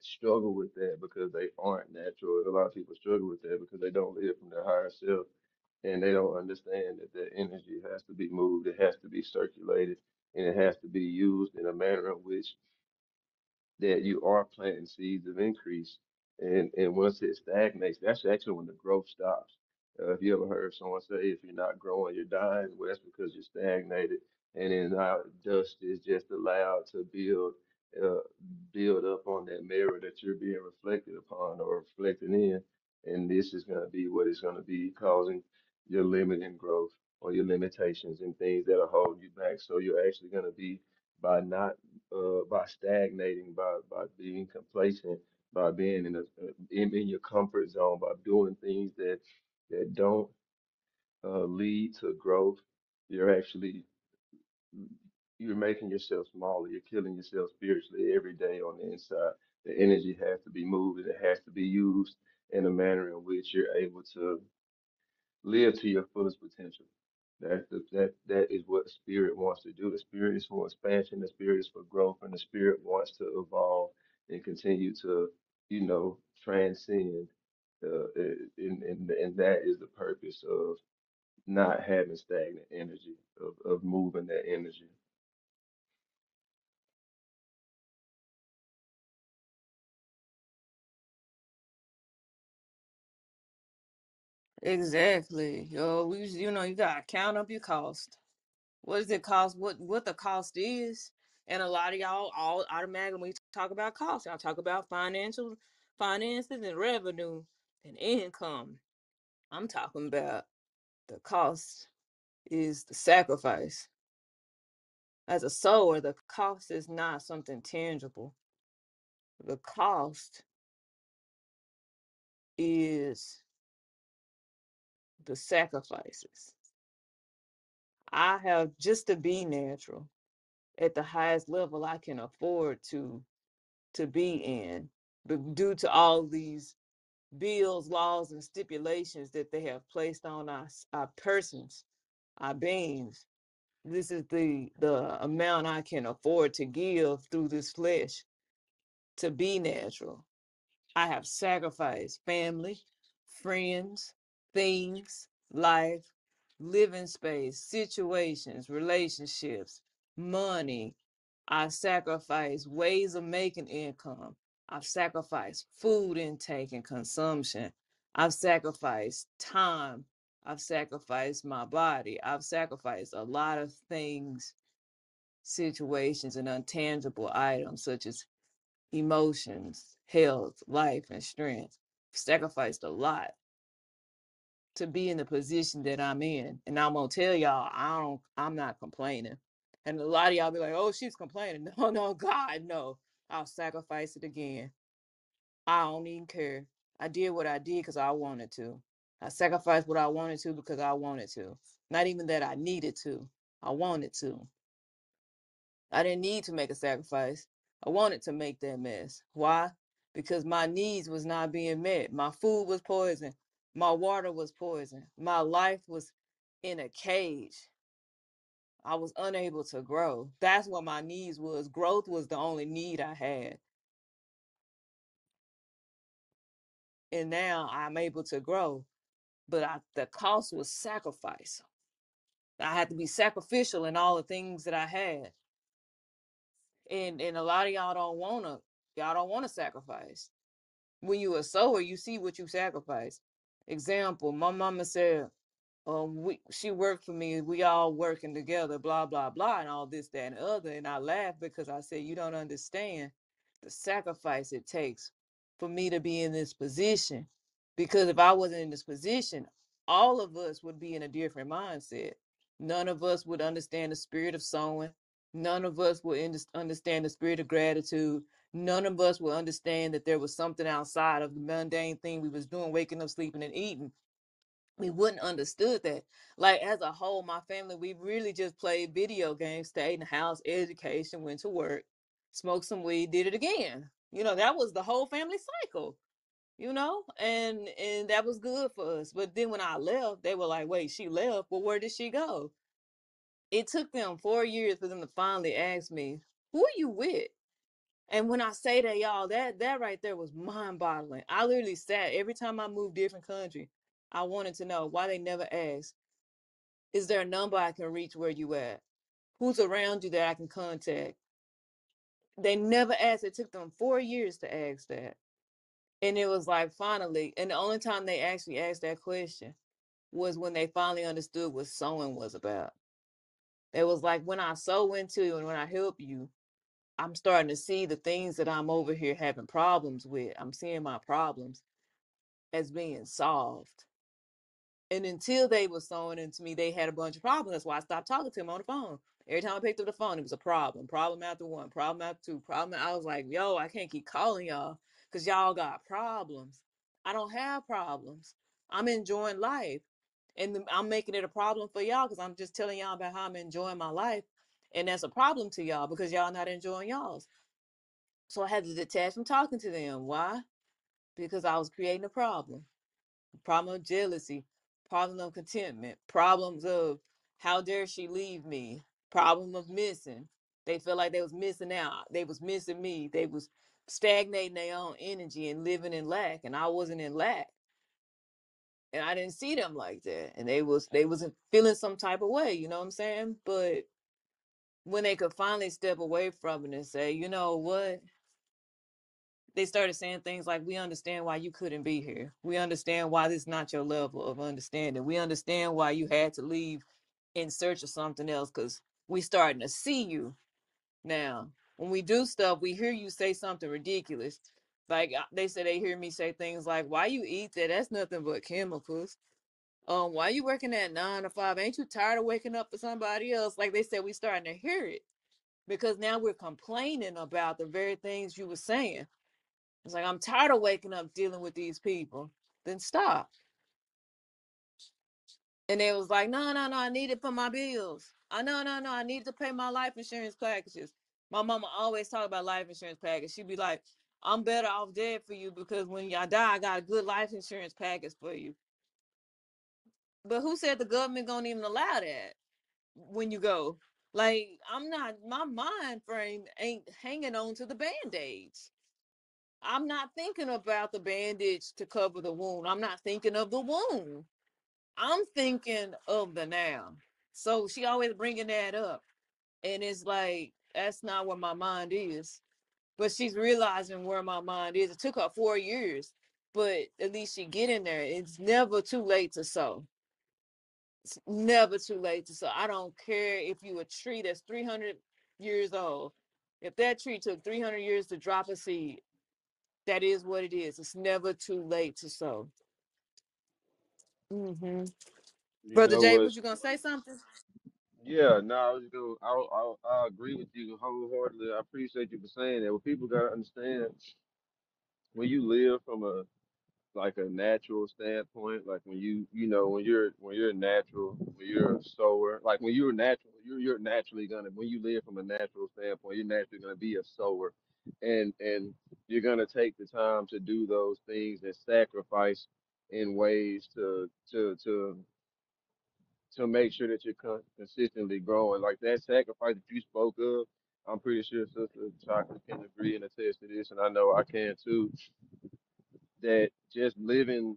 struggle with that because they aren't natural. A lot of people struggle with that because they don't live from their higher self and they don't understand that that energy has to be moved, it has to be circulated, and it has to be used in a manner in which that you are planting seeds of increase. And and once it stagnates, that's actually when the growth stops. Uh, if you ever heard someone say, if you're not growing, you're dying, well, that's because you're stagnated. And then now dust is just allowed to build uh, build up on that mirror that you're being reflected upon or reflected in. And this is going to be what is going to be causing your limiting growth or your limitations and things that are holding you back. So you're actually going to be by not uh, by stagnating, by by being complacent, by being in a in, in your comfort zone, by doing things that that don't uh, lead to growth. You're actually you're making yourself smaller. You're killing yourself spiritually every day on the inside. The energy has to be moved, it has to be used in a manner in which you're able to live to your fullest potential. That that that is what spirit wants to do. The spirit is for expansion. The spirit is for growth, and the spirit wants to evolve and continue to, you know, transcend. Uh, and, and and that is the purpose of not having stagnant energy, of of moving that energy. Exactly. Yo, we you know you gotta count up your cost. What does it cost? What what the cost is? And a lot of y'all all automatically we talk about cost, y'all talk about financial finances and revenue and income. I'm talking about the cost is the sacrifice. As a sower, the cost is not something tangible. The cost is the sacrifices. I have just to be natural at the highest level I can afford to to be in, but due to all these bills, laws, and stipulations that they have placed on us, our persons, our beings, this is the the amount I can afford to give through this flesh to be natural I have sacrificed family, friends, things, life, living space, situations, relationships, money. I sacrifice ways of making income. I've sacrificed food intake and consumption. I've sacrificed time. I've sacrificed my body. I've sacrificed a lot of things, situations, and untangible items such as emotions, health, life, and strength. Sacrificed a lot to be in the position that I'm in. And I'm gonna tell y'all, I don't I'm not complaining. And a lot of y'all be like, oh, she's complaining. No, no, God, no. I'll sacrifice it again. I don't even care. I did what I did because I wanted to. I sacrificed what I wanted to because I wanted to. Not even that I needed to. I wanted to. I didn't need to make a sacrifice. I wanted to make that mess. Why? Because my needs was not being met. My food was poison. My water was poison. My life was in a cage. I was unable to grow. That's what my needs was. Growth was the only need I had. And now I'm able to grow. But I, the cost was sacrifice. I had to be sacrificial in all the things that I had. And and a lot of y'all don't wanna y'all don't want to sacrifice when you a sower, you see what you sacrifice. Example, my mama said, um, we she worked for me, we all working together, blah, blah, blah, and all this, that, and the other. And I laughed because I said, You don't understand the sacrifice it takes for me to be in this position. Because if I wasn't in this position, all of us would be in a different mindset. None of us would understand the spirit of sowing. None of us would understand the spirit of gratitude none of us will understand that there was something outside of the mundane thing we was doing waking up sleeping and eating. We wouldn't understood that. Like as a whole my family we really just played video games stayed in the house education went to work smoked some weed did it again. You know that was the whole family cycle you know? And and that was good for us. But then when i left they were like wait she left? Well where did she go? It took them four years for them to finally ask me who are you with and when I say that, y'all, that that right there was mind boggling. I literally sat every time I moved different country. I wanted to know why they never asked, is there a number I can reach where you at? Who's around you that I can contact? They never asked. It took them four years to ask that. And it was like finally, and the only time they actually asked that question was when they finally understood what sowing was about. It was like when I sow into you and when I help you, I'm starting to see the things that I'm over here having problems with. I'm seeing my problems as being solved. And until they were sowing into me, they had a bunch of problems. That's why I stopped talking to them on the phone. Every time I picked up the phone, it was a problem. Problem after one, problem after two, problem. I was like, yo, I can't keep calling y'all because y'all got problems. I don't have problems. I'm enjoying life. And I'm making it a problem for y'all because I'm just telling y'all about how I'm enjoying my life. And that's a problem to y'all because y'all not enjoying y'all's. So I had to detach from talking to them. Why? Because I was creating a problem. Problem of jealousy, problem of contentment, problems of how dare she leave me, problem of missing. They felt like they was missing out. They was missing me. They was stagnating their own energy and living in lack. And I wasn't in lack. And I didn't see them like that. And they was they wasn't feeling some type of way, you know what I'm saying? But when they could finally step away from it and say, you know what? they started saying things like, "We understand why you couldn't be here. We understand why this is not your level of understanding. We understand why you had to leave in search of something else because we starting to see you." Now, when we do stuff, we hear you say something ridiculous. Like uh, they say they hear me say things like, Why you eat that? That's nothing but chemicals. Um, why you working at nine to five? Ain't you tired of waking up for somebody else? Like they said, we starting to hear it because now we're complaining about the very things you were saying. It's like I'm tired of waking up dealing with these people. Then stop. And they was like, no, no, no, I need it for my bills. I no, no, no, I need to pay my life insurance packages. My mama always talk about life insurance package. She'd be like, I'm better off dead for you because when y'all die, I got a good life insurance package for you. But who said the government gonna even allow that when you go? Like, I'm not my mind frame ain't hanging on to the band-aids. I'm not thinking about the bandage to cover the wound. I'm not thinking of the wound. I'm thinking of the now. So she always bringing that up, and it's like that's not where my mind is. But she's realizing where my mind is. It took her four years, but at least she get in there. It's never too late to sow. It's never too late to sow. I don't care if you a tree that's 300 years old. If that tree took 300 years to drop a seed, that is what it is. It's never too late to sow. hmm You Brother know Jay, what? was you gonna say something? Yeah, no, I was going. I, I I agree with you wholeheartedly. I appreciate you for saying that. What people gotta understand when you live from a like a natural standpoint, like when you you know when you're when you're natural, when you're a sower, like when you're natural, you're you're naturally gonna when you live from a natural standpoint, you're naturally gonna be a sower, and and you're gonna take the time to do those things and sacrifice in ways to to to to make sure that you're con- consistently growing. Like that sacrifice that you spoke of, I'm pretty sure Sister Chocolate can agree and attest to this, and I know I can too that just living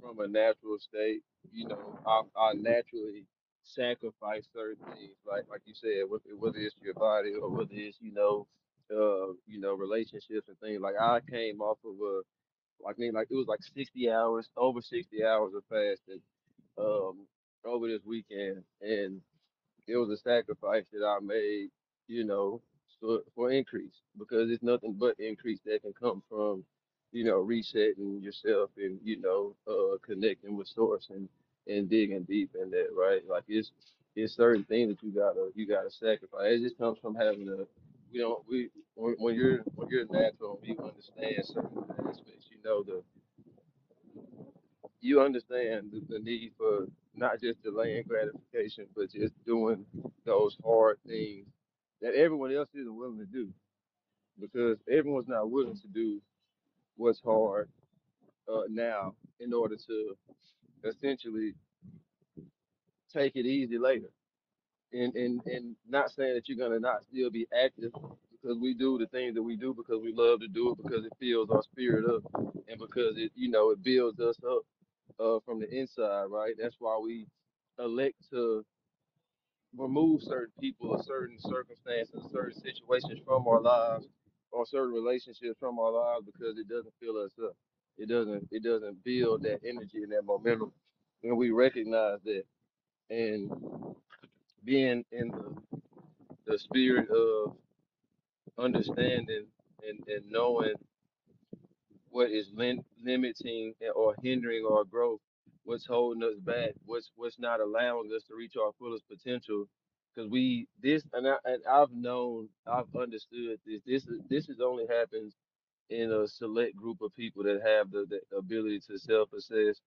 from a natural state, you know, I, I naturally sacrifice certain things, like like you said, whether, whether it's your body or whether it's you know, uh, you know, relationships and things. Like I came off of a, like mean, like it was like 60 hours, over 60 hours of fasting, um, over this weekend, and it was a sacrifice that I made, you know, for, for increase because it's nothing but increase that can come from, you know, resetting yourself and you know, uh, connecting with source and and digging deep in that, right? Like it's it's certain things that you gotta you gotta sacrifice. It just comes from having a you don't we when, when you're when you're natural you understand certain aspects. You know the you understand the, the need for not just delaying gratification, but just doing those hard things that everyone else isn't willing to do because everyone's not willing to do what's hard uh, now in order to essentially take it easy later. And, and and not saying that you're gonna not still be active because we do the things that we do because we love to do it because it fills our spirit up and because it you know it builds us up uh, from the inside, right? That's why we elect to remove certain people or certain circumstances, certain situations from our lives, or certain relationships from our lives because it doesn't fill us up. It doesn't. It doesn't build that energy and that momentum. And we recognize that, and being in the, the spirit of understanding and, and knowing what is lim- limiting or hindering our growth, what's holding us back, what's what's not allowing us to reach our fullest potential. Because we this and, I, and I've known, I've understood this. This is this is only happens in a select group of people that have the, the ability to self-assess,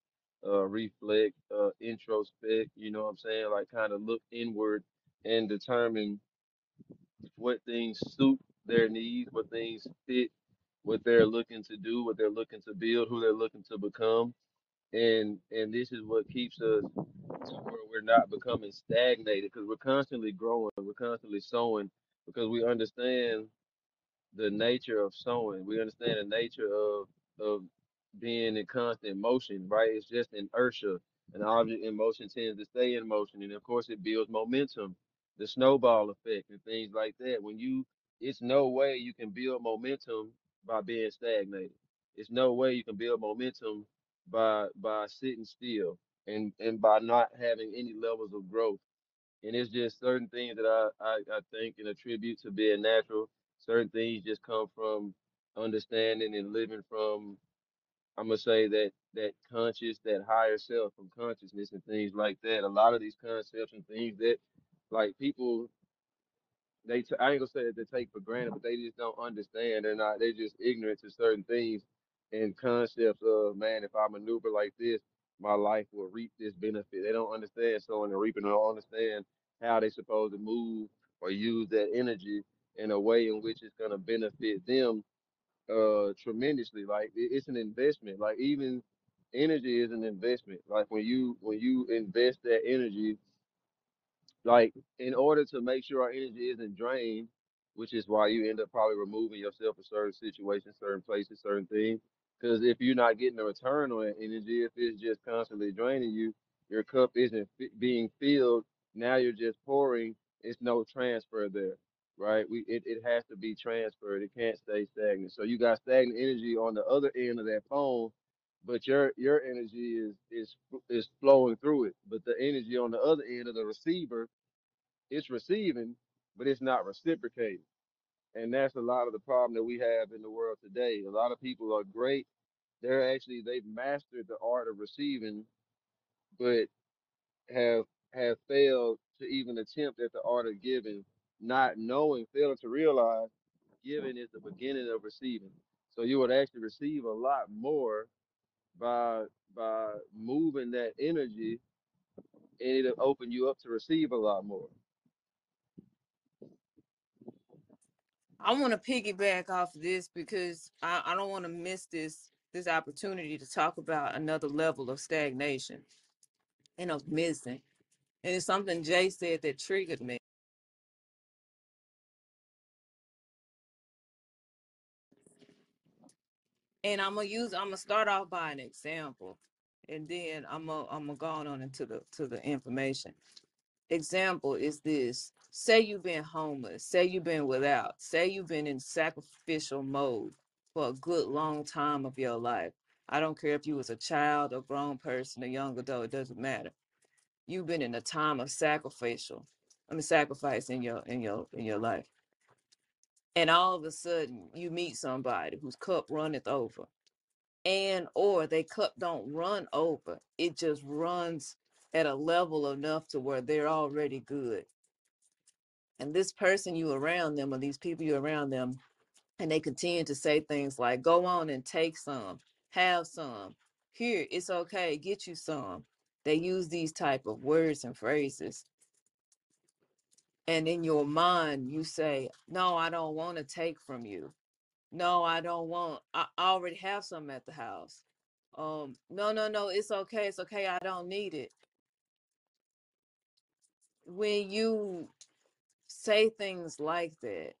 uh, reflect, uh, introspect. You know what I'm saying? Like kind of look inward and determine what things suit their needs, what things fit what they're looking to do, what they're looking to build, who they're looking to become. And and this is what keeps us to where we're not becoming stagnated because we're constantly growing, we're constantly sowing because we understand the nature of sowing. We understand the nature of of being in constant motion, right? It's just inertia. An object in motion tends to stay in motion, and of course, it builds momentum, the snowball effect, and things like that. When you, it's no way you can build momentum by being stagnated. It's no way you can build momentum by by sitting still and and by not having any levels of growth And it's just certain things that I, I, I think and attribute to being natural. Certain things just come from understanding and living from, I'm gonna say that that conscious, that higher self from consciousness and things like that. A lot of these concepts and things that like people they t- I ain't gonna say that they take for granted, but they just don't understand. They're not. They're just ignorant to certain things and concepts of man. If I maneuver like this, my life will reap this benefit. They don't understand sowing and reaping. They don't understand how they're supposed to move or use that energy in a way in which it's gonna benefit them uh tremendously. Like it- it's an investment. Like even energy is an investment. Like when you when you invest that energy like in order to make sure our energy isn't drained, which is why you end up probably removing yourself in certain situations, certain places, certain things. Because if you're not getting a return on energy, if it's just constantly draining you, your cup isn't being filled. Now you're just pouring. It's no transfer there, right? We it, it has to be transferred. It can't stay stagnant. So you got stagnant energy on the other end of that phone, but your your energy is is is flowing through it. But the energy on the other end of the receiver it's receiving, but it's not reciprocating. And that's a lot of the problem that we have in the world today. A lot of people are great. They're actually they've mastered the art of receiving, but have have failed to even attempt at the art of giving, not knowing, failing to realize giving is the beginning of receiving. So you would actually receive a lot more by by moving that energy and it'll open you up to receive a lot more. I want to piggyback off of this because I, I don't want to miss this this opportunity to talk about another level of stagnation and of missing. And it's something Jay said that triggered me. And I'm gonna use I'm gonna start off by an example, and then I'm gonna I'm gonna go on into the to the information. Example is this: Say you've been homeless, say you've been without, say you've been in sacrificial mode for a good long time of your life. I don't care if you was a child, a grown person, a young adult, it doesn't matter. You've been in a time of sacrificial, I mean sacrifice in your in your in your life. And all of a sudden you meet somebody whose cup runneth over and or they cup don't run over it just runs at a level enough to where they're already good and this person you around them or these people you around them and they continue to say things like go on and take some have some here it's okay get you some. They use these type of words and phrases. And in your mind you say no i don't want to take from you. No i don't want i already have some at the house. Um no no no it's okay it's okay i don't need it. When you say things like that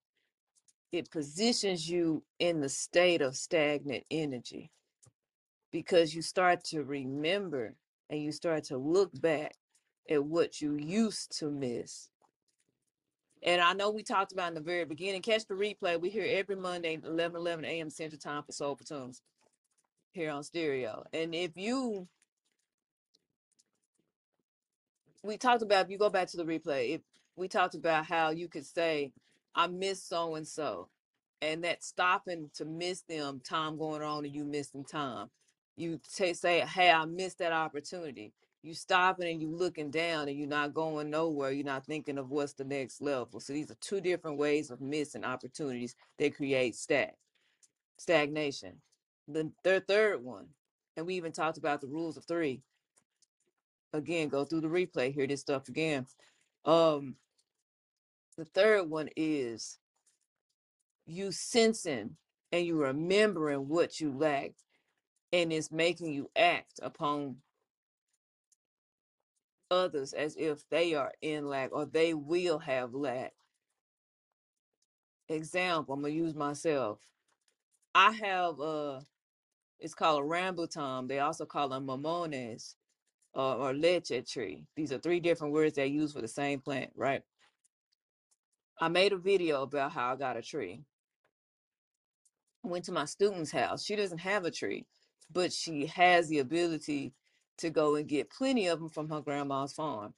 it positions you in the state of stagnant energy because you start to remember and you start to look back at what you used to miss. And i know we talked about in the very beginning catch the replay we hear every monday 11 11 a.m central time for soul tunes here on stereo. And if you we talked about if you go back to the replay if we talked about how you could say i miss so and so and that stopping to miss them time going on and you missing time. You say say hey i missed that opportunity. You stopping and you looking down and you're not going nowhere. You're not thinking of what's the next level. So these are two different ways of missing opportunities that create stat stagnation. The third third one and we even talked about the rules of three. Again go through the replay hear this stuff again. Um the third one is you sensing and you remembering what you lacked and it's making you act upon others as if they are in lack or they will have lack. Example i'm gonna use myself. I have a it's called a rambutan they also call them mamones uh, or leche tree. These are three different words they use for the same plant right i made a video about how i got a tree went to my student's house. She doesn't have a tree, but she has the ability to go and get plenty of them from her grandma's farm.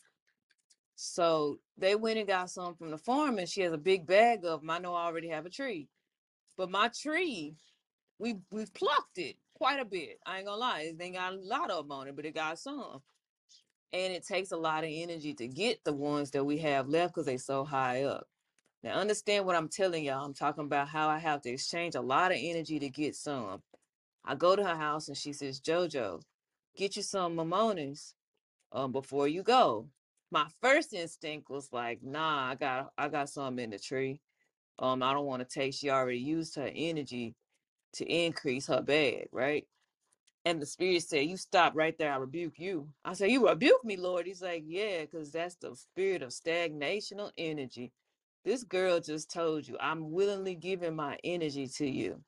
So they went and got some from the farm, and she has a big bag of them. I know I already have a tree, but my tree, we we've plucked it quite a bit. I ain't gonna lie, it ain't got a lot of them on it, but it got some. And it takes a lot of energy to get the ones that we have left because they so high up. Now understand what I'm telling y'all. I'm talking about how I have to exchange a lot of energy to get some. I go to her house and she says, Jojo, get you some mimonas um before you go. My first instinct was like, nah, I got I got some in the tree. Um, I don't want to take. She already used her energy to increase her bag, right? And the spirit said, You stop right there, I rebuke you. I said, You rebuke me, Lord. He's like, Yeah, because that's the spirit of stagnational energy. This girl just told you, I'm willingly giving my energy to you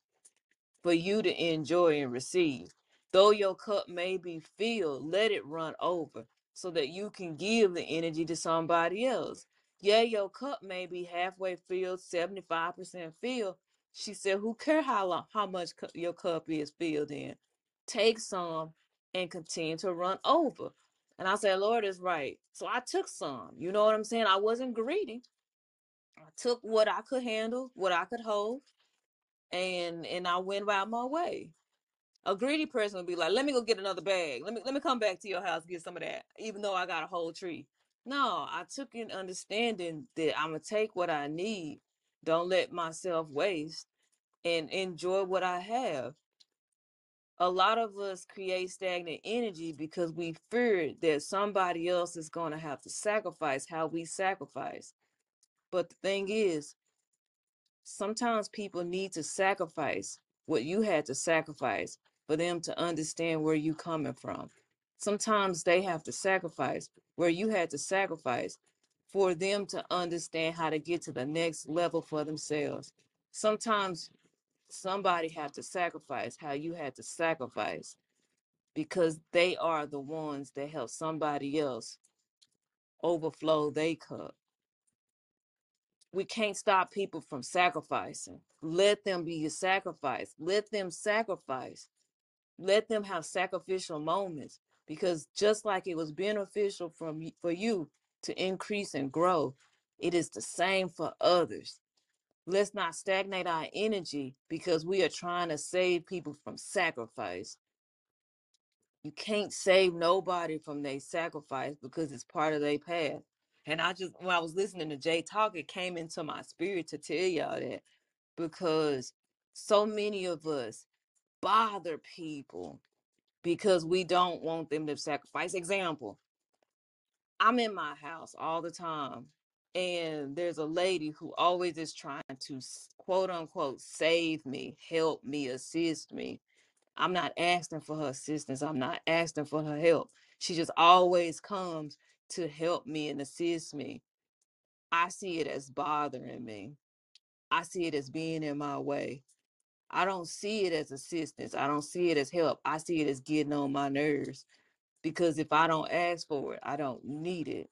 for you to enjoy and receive. Though your cup may be filled, let it run over so that you can give the energy to somebody else. Yeah, your cup may be halfway filled, 75% filled. She said, Who care how long, how much cu- your cup is filled in? Take some and continue to run over. And I said, Lord is right. So I took some. You know what I'm saying? I wasn't greedy. I took what I could handle, what I could hold, and and I went about my way a greedy person would be like, "Let me go get another bag. Let me let me come back to your house get some of that, even though I got a whole tree." No, I took in understanding that I'm gonna take what I need. Don't let myself waste and enjoy what I have. A lot of us create stagnant energy because we fear that somebody else is gonna have to sacrifice how we sacrifice. But the thing is, sometimes people need to sacrifice what you had to sacrifice for them to understand where you coming from. Sometimes they have to sacrifice where you had to sacrifice for them to understand how to get to the next level for themselves. Sometimes somebody have to sacrifice how you had to sacrifice because they are the ones that help somebody else overflow their cup we can't stop people from sacrificing. Let them be a sacrifice. Let them sacrifice. Let them have sacrificial moments because just like it was beneficial from for you to increase and grow, it is the same for others. Let's not stagnate our energy because we are trying to save people from sacrifice. You can't save nobody from their sacrifice because it's part of their path. And I just, when I was listening to Jay talk, it came into my spirit to tell y'all that because so many of us bother people because we don't want them to sacrifice. Example, I'm in my house all the time, and there's a lady who always is trying to quote unquote save me, help me, assist me I'm not asking for her assistance. I'm not asking for her help. She just always comes to help me and assist me. I see it as bothering me. I see it as being in my way. I don't see it as assistance. I don't see it as help. I see it as getting on my nerves because if I don't ask for it, I don't need it.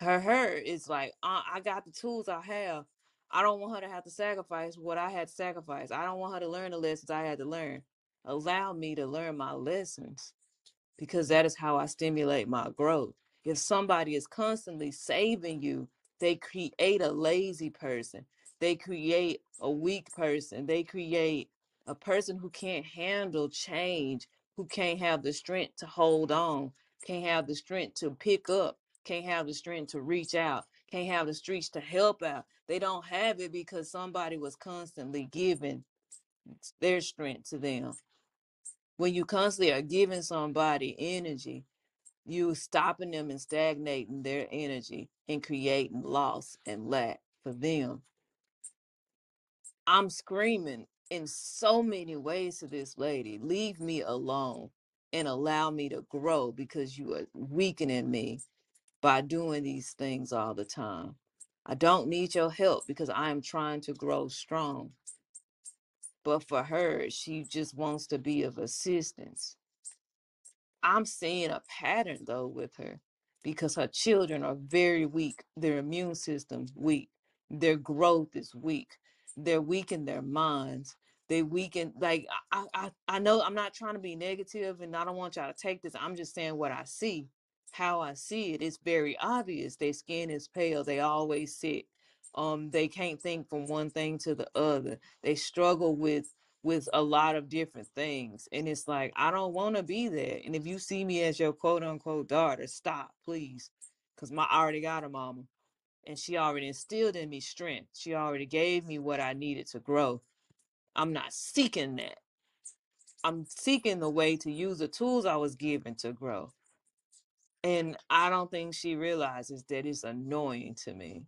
Her her is like, uh, I got the tools I have. I don't want her to have to sacrifice what I had to sacrifice. I don't want her to learn the lessons I had to learn. Allow me to learn my lessons because that is how I stimulate my growth. If somebody is constantly saving you, they create a lazy person. They create a weak person. They create a person who can't handle change, who can't have the strength to hold on, can't have the strength to pick up, can't have the strength to reach out, can't have the strength to help out. They don't have it because somebody was constantly giving their strength to them. When you constantly are giving somebody energy, you stopping them and stagnating their energy and creating loss and lack for them. I'm screaming in so many ways to this lady, leave me alone and allow me to grow because you are weakening me by doing these things all the time. I don't need your help because I am trying to grow strong. But for her, she just wants to be of assistance I'm seeing a pattern though with her because her children are very weak. Their immune system's weak. Their growth is weak. They're weak in their minds. They weaken like I, I I know I'm not trying to be negative and I don't want y'all to take this. I'm just saying what I see. how I see it, it's very obvious. Their skin is pale. They always sit. Um, they can't think from one thing to the other. They struggle with with a lot of different things. And it's like, I don't want to be there. And if you see me as your quote unquote daughter, stop, please. Cause my I already got a mama. And she already instilled in me strength. She already gave me what I needed to grow. I'm not seeking that. I'm seeking the way to use the tools I was given to grow And I don't think she realizes that it's annoying to me.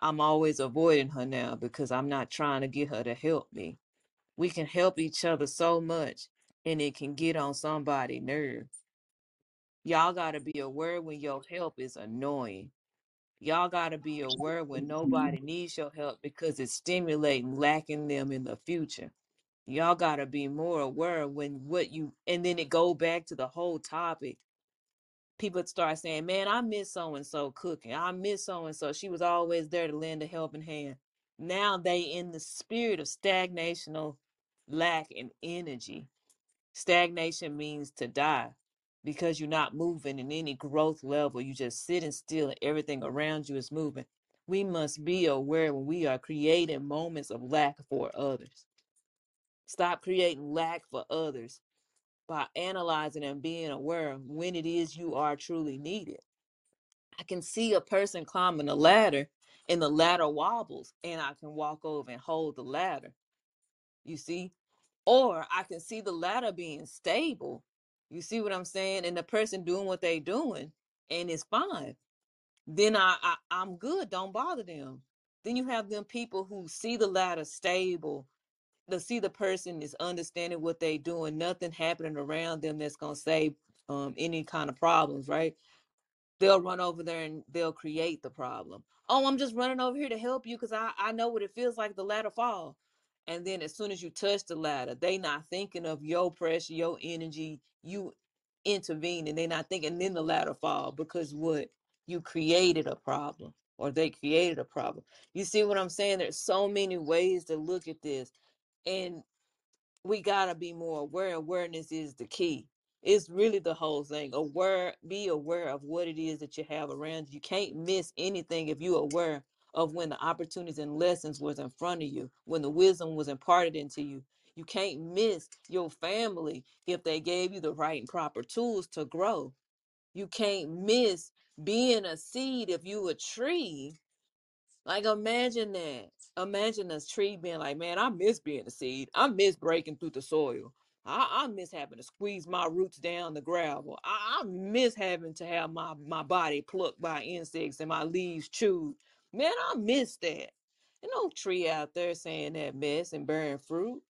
I'm always avoiding her now because I'm not trying to get her to help me. We can help each other so much and it can get on somebody's nerve. Y'all got to be aware when your help is annoying. Y'all got to be aware when nobody mm-hmm. needs your help because it's stimulating lacking them in the future. Y'all got to be more aware when what you, and then it go back to the whole topic people start saying, "Man, I miss so and so cooking. I miss so and so. She was always there to lend a helping hand." Now they in the spirit of stagnational lack in energy. Stagnation means to die because you're not moving in any growth level. You just sitting still and everything around you is moving. We must be aware when we are creating moments of lack for others. Stop creating lack for others by analyzing and being aware of when it is you are truly needed I can see a person climbing a ladder and the ladder wobbles and I can walk over and hold the ladder. You see? Or I can see the ladder being stable. You see what I'm saying? And the person doing what they doing and it's fine. Then I, I I'm good. Don't bother them. Then you have them people who see the ladder stable, to see the person is understanding what they doing, nothing happening around them that's gonna save um any kind of problems, right? they'll run over there and they'll create the problem. Oh, I'm just running over here to help you because I, I know what it feels like the ladder fall. And then as soon as you touch the ladder, they not thinking of your pressure, your energy, you intervene and they not thinking then the ladder fall because what? You created a problem or they created a problem. You see what I'm saying? There's so many ways to look at this. And we gotta be more aware. Awareness is the key. It's really the whole thing. Aware, be aware of what it is that you have around you. You can't miss anything if you're aware of when the opportunities and lessons was in front of you, when the wisdom was imparted into you. You can't miss your family if they gave you the right and proper tools to grow. You can't miss being a seed if you a tree like imagine that. Imagine a tree being like, man, I miss being a seed. I miss breaking through the soil. I, I miss having to squeeze my roots down the gravel. I, I miss having to have my, my body plucked by insects and my leaves chewed. Man, I miss that. Ain't no tree out there saying that mess and bearing fruit.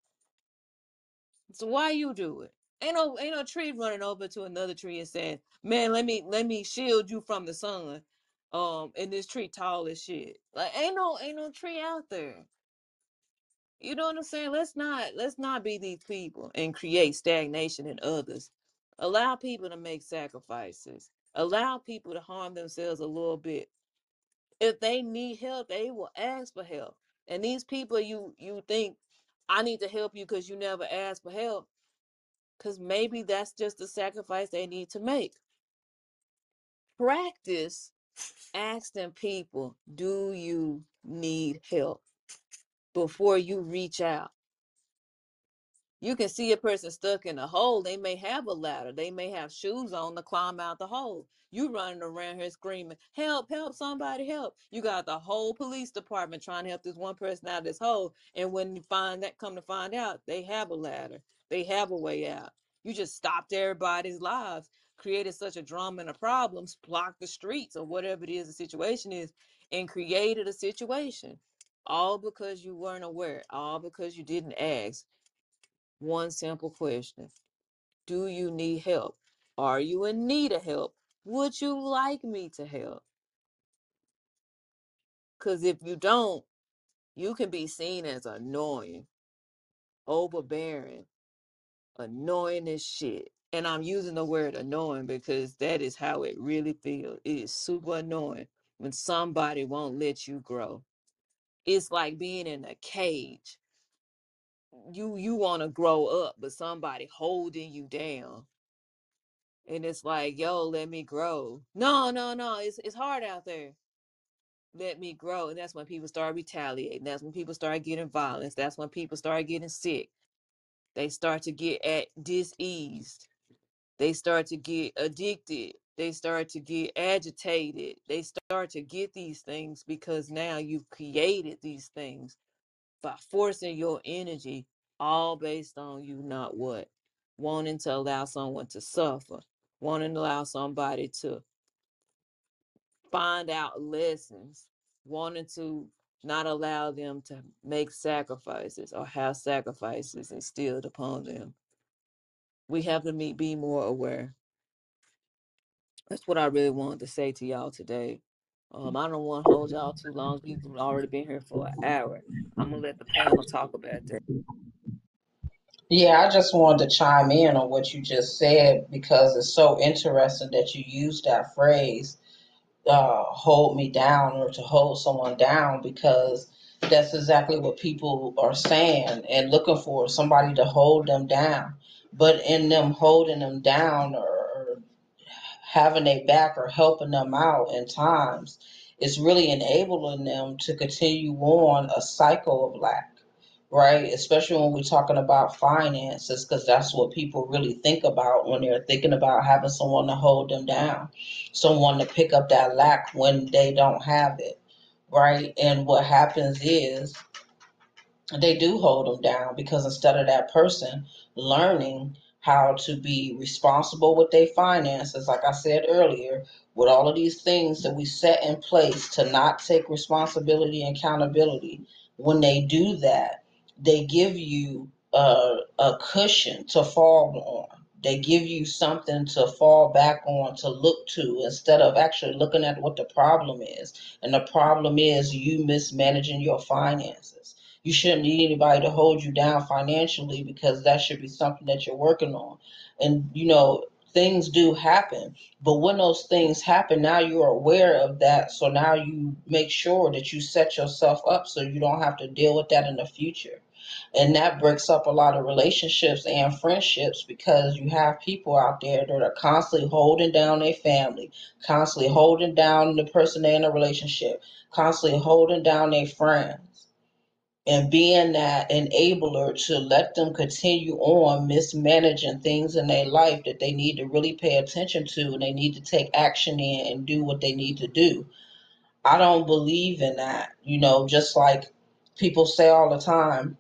So why you do it? Ain't no ain't no tree running over to another tree and saying, "Man, let me let me shield you from the sun." Um, and this tree tall as shit. Like ain't no ain't no tree out there. You know what I'm saying? Let's not let's not be these people and create stagnation in others. Allow people to make sacrifices. Allow people to harm themselves a little bit. If they need help, they will ask for help. And these people you you think I need to help you because you never asked for help because maybe that's just the sacrifice they need to make. Practice asking people, do you need help before you reach out? You can see a person stuck in a hole. They may have a ladder. They may have shoes on to climb out the hole. You running around here screaming, help, help, somebody help. You got the whole police department trying to help this one person out of this hole. And when you find that, come to find out, they have a ladder. They have a way out. You just stopped everybody's lives, created such a drama and a problem, blocked the streets or whatever it is the situation is, and created a situation. All because you weren't aware, all because you didn't ask one simple question Do you need help? Are you in need of help? Would you like me to help? Because if you don't, you can be seen as annoying, overbearing, annoying as shit. And I'm using the word annoying because that is how it really feels. It is super annoying when somebody won't let you grow. It's like being in a cage. You you want to grow up, but somebody holding you down And it's like, yo, let me grow. No, no, no. It's it's hard out there. Let me grow. And that's when people start retaliating. That's when people start getting violence. That's when people start getting sick. They start to get at diseased. They start to get addicted. They start to get agitated. They start to get these things because now you've created these things by forcing your energy all based on you not what? Wanting to allow someone to suffer wanting to allow somebody to find out lessons wanting to not allow them to make sacrifices or have sacrifices instilled upon them. We have to be, be more aware. That's what i really wanted to say to y'all today um, i don't want to hold y'all too long. We've already been here for an hour. I'm gonna let the panel talk about that. Yeah, I just wanted to chime in on what you just said because it's so interesting that you used that phrase, uh, hold me down or to hold someone down because that's exactly what people are saying and looking for somebody to hold them down. But in them holding them down or, having a back or helping them out in times is really enabling them to continue on a cycle of lack right? Especially when we're talking about finances because that's what people really think about when they're thinking about having someone to hold them down someone to pick up that lack when they don't have it right? And what happens is they do hold them down because instead of that person learning how to be responsible with their finances, like I said earlier, with all of these things that we set in place to not take responsibility and accountability, when they do that, they give you a, a cushion to fall on. They give you something to fall back on to look to instead of actually looking at what the problem is. And the problem is you mismanaging your finances you shouldn't need anybody to hold you down financially because that should be something that you're working on. And you know, things do happen, but when those things happen, now you're aware of that. So now you make sure that you set yourself up so you don't have to deal with that in the future. And that breaks up a lot of relationships and friendships because you have people out there that are constantly holding down their family, constantly holding down the person they're in a relationship, constantly holding down their friends and being that enabler to let them continue on mismanaging things in their life that they need to really pay attention to and they need to take action in and do what they need to do. I don't believe in that. You know, just like people say all the time,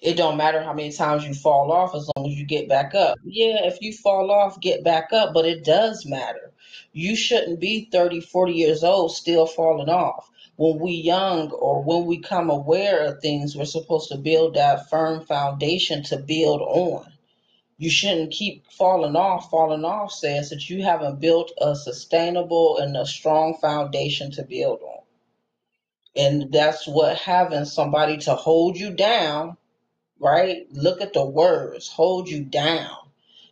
it don't matter how many times you fall off as long as you get back up. Yeah, if you fall off, get back up, but it does matter. You shouldn't be 30, 40 years old still falling off. When we young or when we come aware of things, we're supposed to build that firm foundation to build on. You shouldn't keep falling off. Falling off says that you haven't built a sustainable and a strong foundation to build on. And that's what having somebody to hold you down right? Look at the words, hold you down.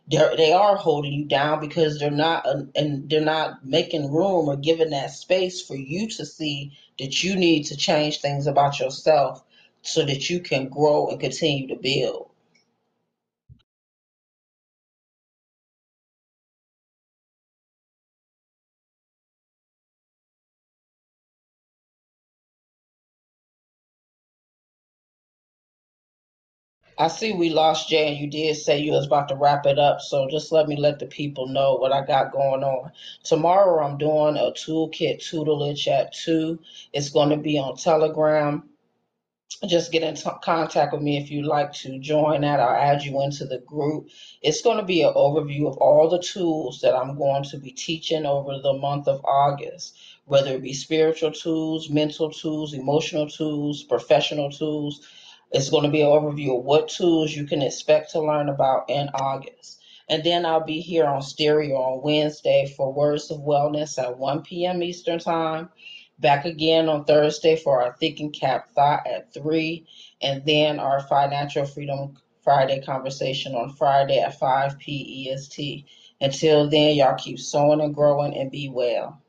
They're, they are holding you down because they're not, uh, and they're not making room or giving that space for you to see that you need to change things about yourself so that you can grow and continue to build. I see we lost Jay, and you did say you was about to wrap it up, so just let me let the people know what I got going on. Tomorrow I'm doing a toolkit tutelage at two. It's going to be on Telegram just get in t- contact with me if you'd like to join that. I'll add you into the group. It's going to be an overview of all the tools that I'm going to be teaching over the month of August, whether it be spiritual tools, mental tools, emotional tools, professional tools. It's going to be an overview of what tools you can expect to learn about in August. And then I'll be here on stereo on Wednesday for Words of Wellness at 1 p.m. Eastern Time Back again on Thursday for our Thinking Cap Thought at 3, and then our Financial Freedom Friday conversation on Friday at 5 p. EST. Until then, y'all keep sowing and growing and be well.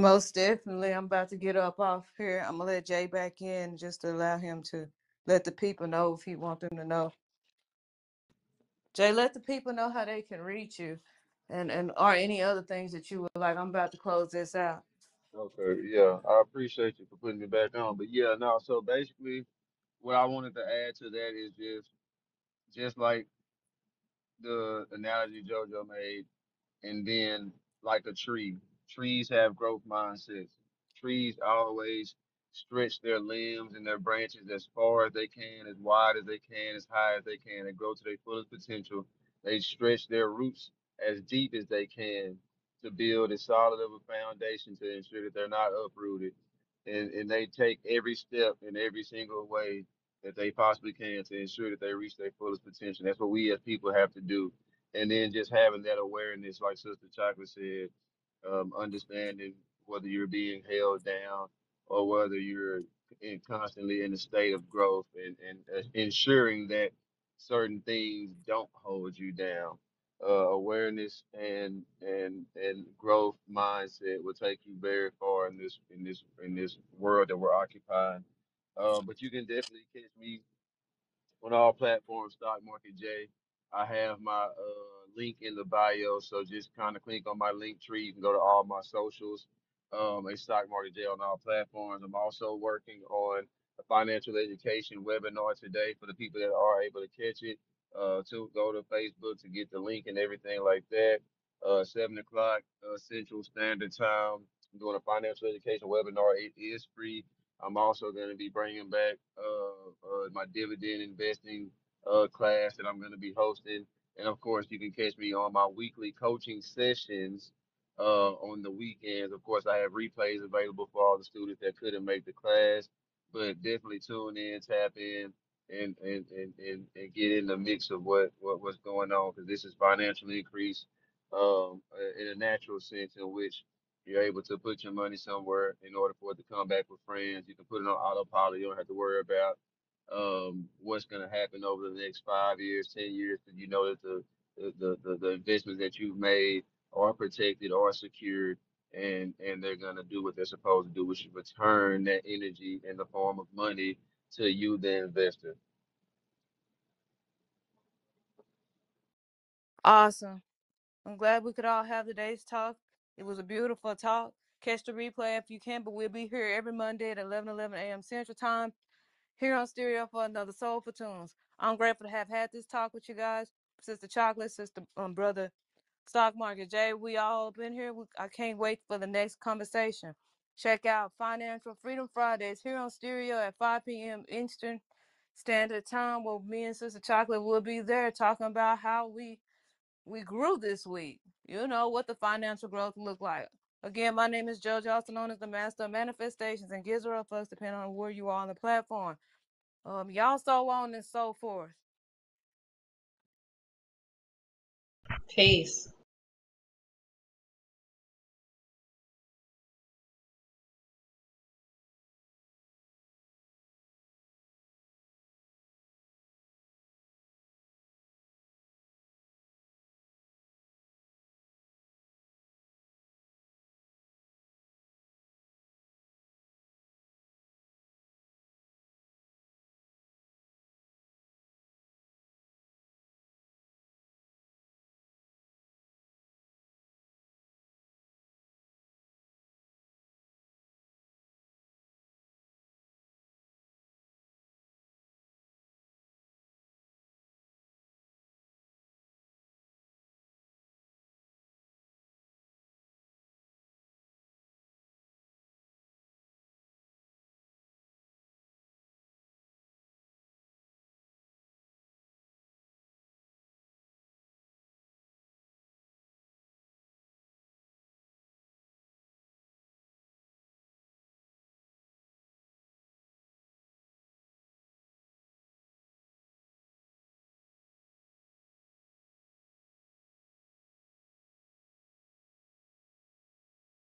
Most definitely. I'm about to get up off here. I'm gonna let Jay back in just to allow him to let the people know if he want them to know. Jay, let the people know how they can reach you and, and or any other things that you would like. I'm about to close this out. Okay, yeah, I appreciate you for putting me back on. But yeah, no, so basically what I wanted to add to that is just just like the analogy Jojo made, and then like a tree. Trees have growth mindsets. Trees always stretch their limbs and their branches as far as they can, as wide as they can, as high as they can, and grow to their fullest potential. They stretch their roots as deep as they can to build as solid of a foundation to ensure that they're not uprooted. And and they take every step in every single way that they possibly can to ensure that they reach their fullest potential. That's what we as people have to do and then just having that awareness, like Sister Chocolate said, um, understanding whether you're being held down or whether you're in constantly in a state of growth and, and uh, ensuring that certain things don't hold you down. Uh, awareness and and and growth mindset will take you very far in this in this in this world that we're occupying. Um, but you can definitely catch me on all platforms, Stock Market J. I have my uh, link in the bio, so just kind of click on my Linktree. You can go to all my socials, um, and Stock Market J on all platforms. I'm also working on a financial education webinar today for the people that are able to catch it. Uh, to go to Facebook to get the link and everything like that. Uh, seven o'clock uh, Central Standard Time. I'm doing a financial education webinar. It is free I'm also going to be bringing back uh, uh, my dividend investing uh, class that I'm going to be hosting. And of course, you can catch me on my weekly coaching sessions uh, on the weekends. Of course, I have replays available for all the students that couldn't make the class, but definitely tune in, tap in, and and and and, and get in the mix of what, what what's going on because this is financial increase um, in a natural sense in which you're able to put your money somewhere in order for it to come back with friends. You can put it on autopilot. You don't have to worry about um, what's going to happen over the next five years, ten years, you know that the the, the the investments that you've made are protected are secured, and and they're going to do what they're supposed to do, which is return that energy in the form of money to you, the investor. Awesome. I'm glad we could all have today's talk. It was a beautiful talk. Catch the replay if you can, but we'll be here every Monday at 11 11 a.m. Central Time here on Stereo for another Sowful Tunes. I'm grateful to have had this talk with you guys. Sister Chocolate, Sister um, Brother Stock Market Jay, we all up in here. We, I can't wait for the next conversation. Check out Financial Freedom Fridays here on Stereo at 5 p.m. Eastern Standard Time where me and Sister Chocolate will be there talking about how we we grew this week. You know what the financial growth looked like. Again, my name is also known as the Master of Manifestations, and gives her us depending on where you are on the platform. Um, y'all so on and so forth. Peace.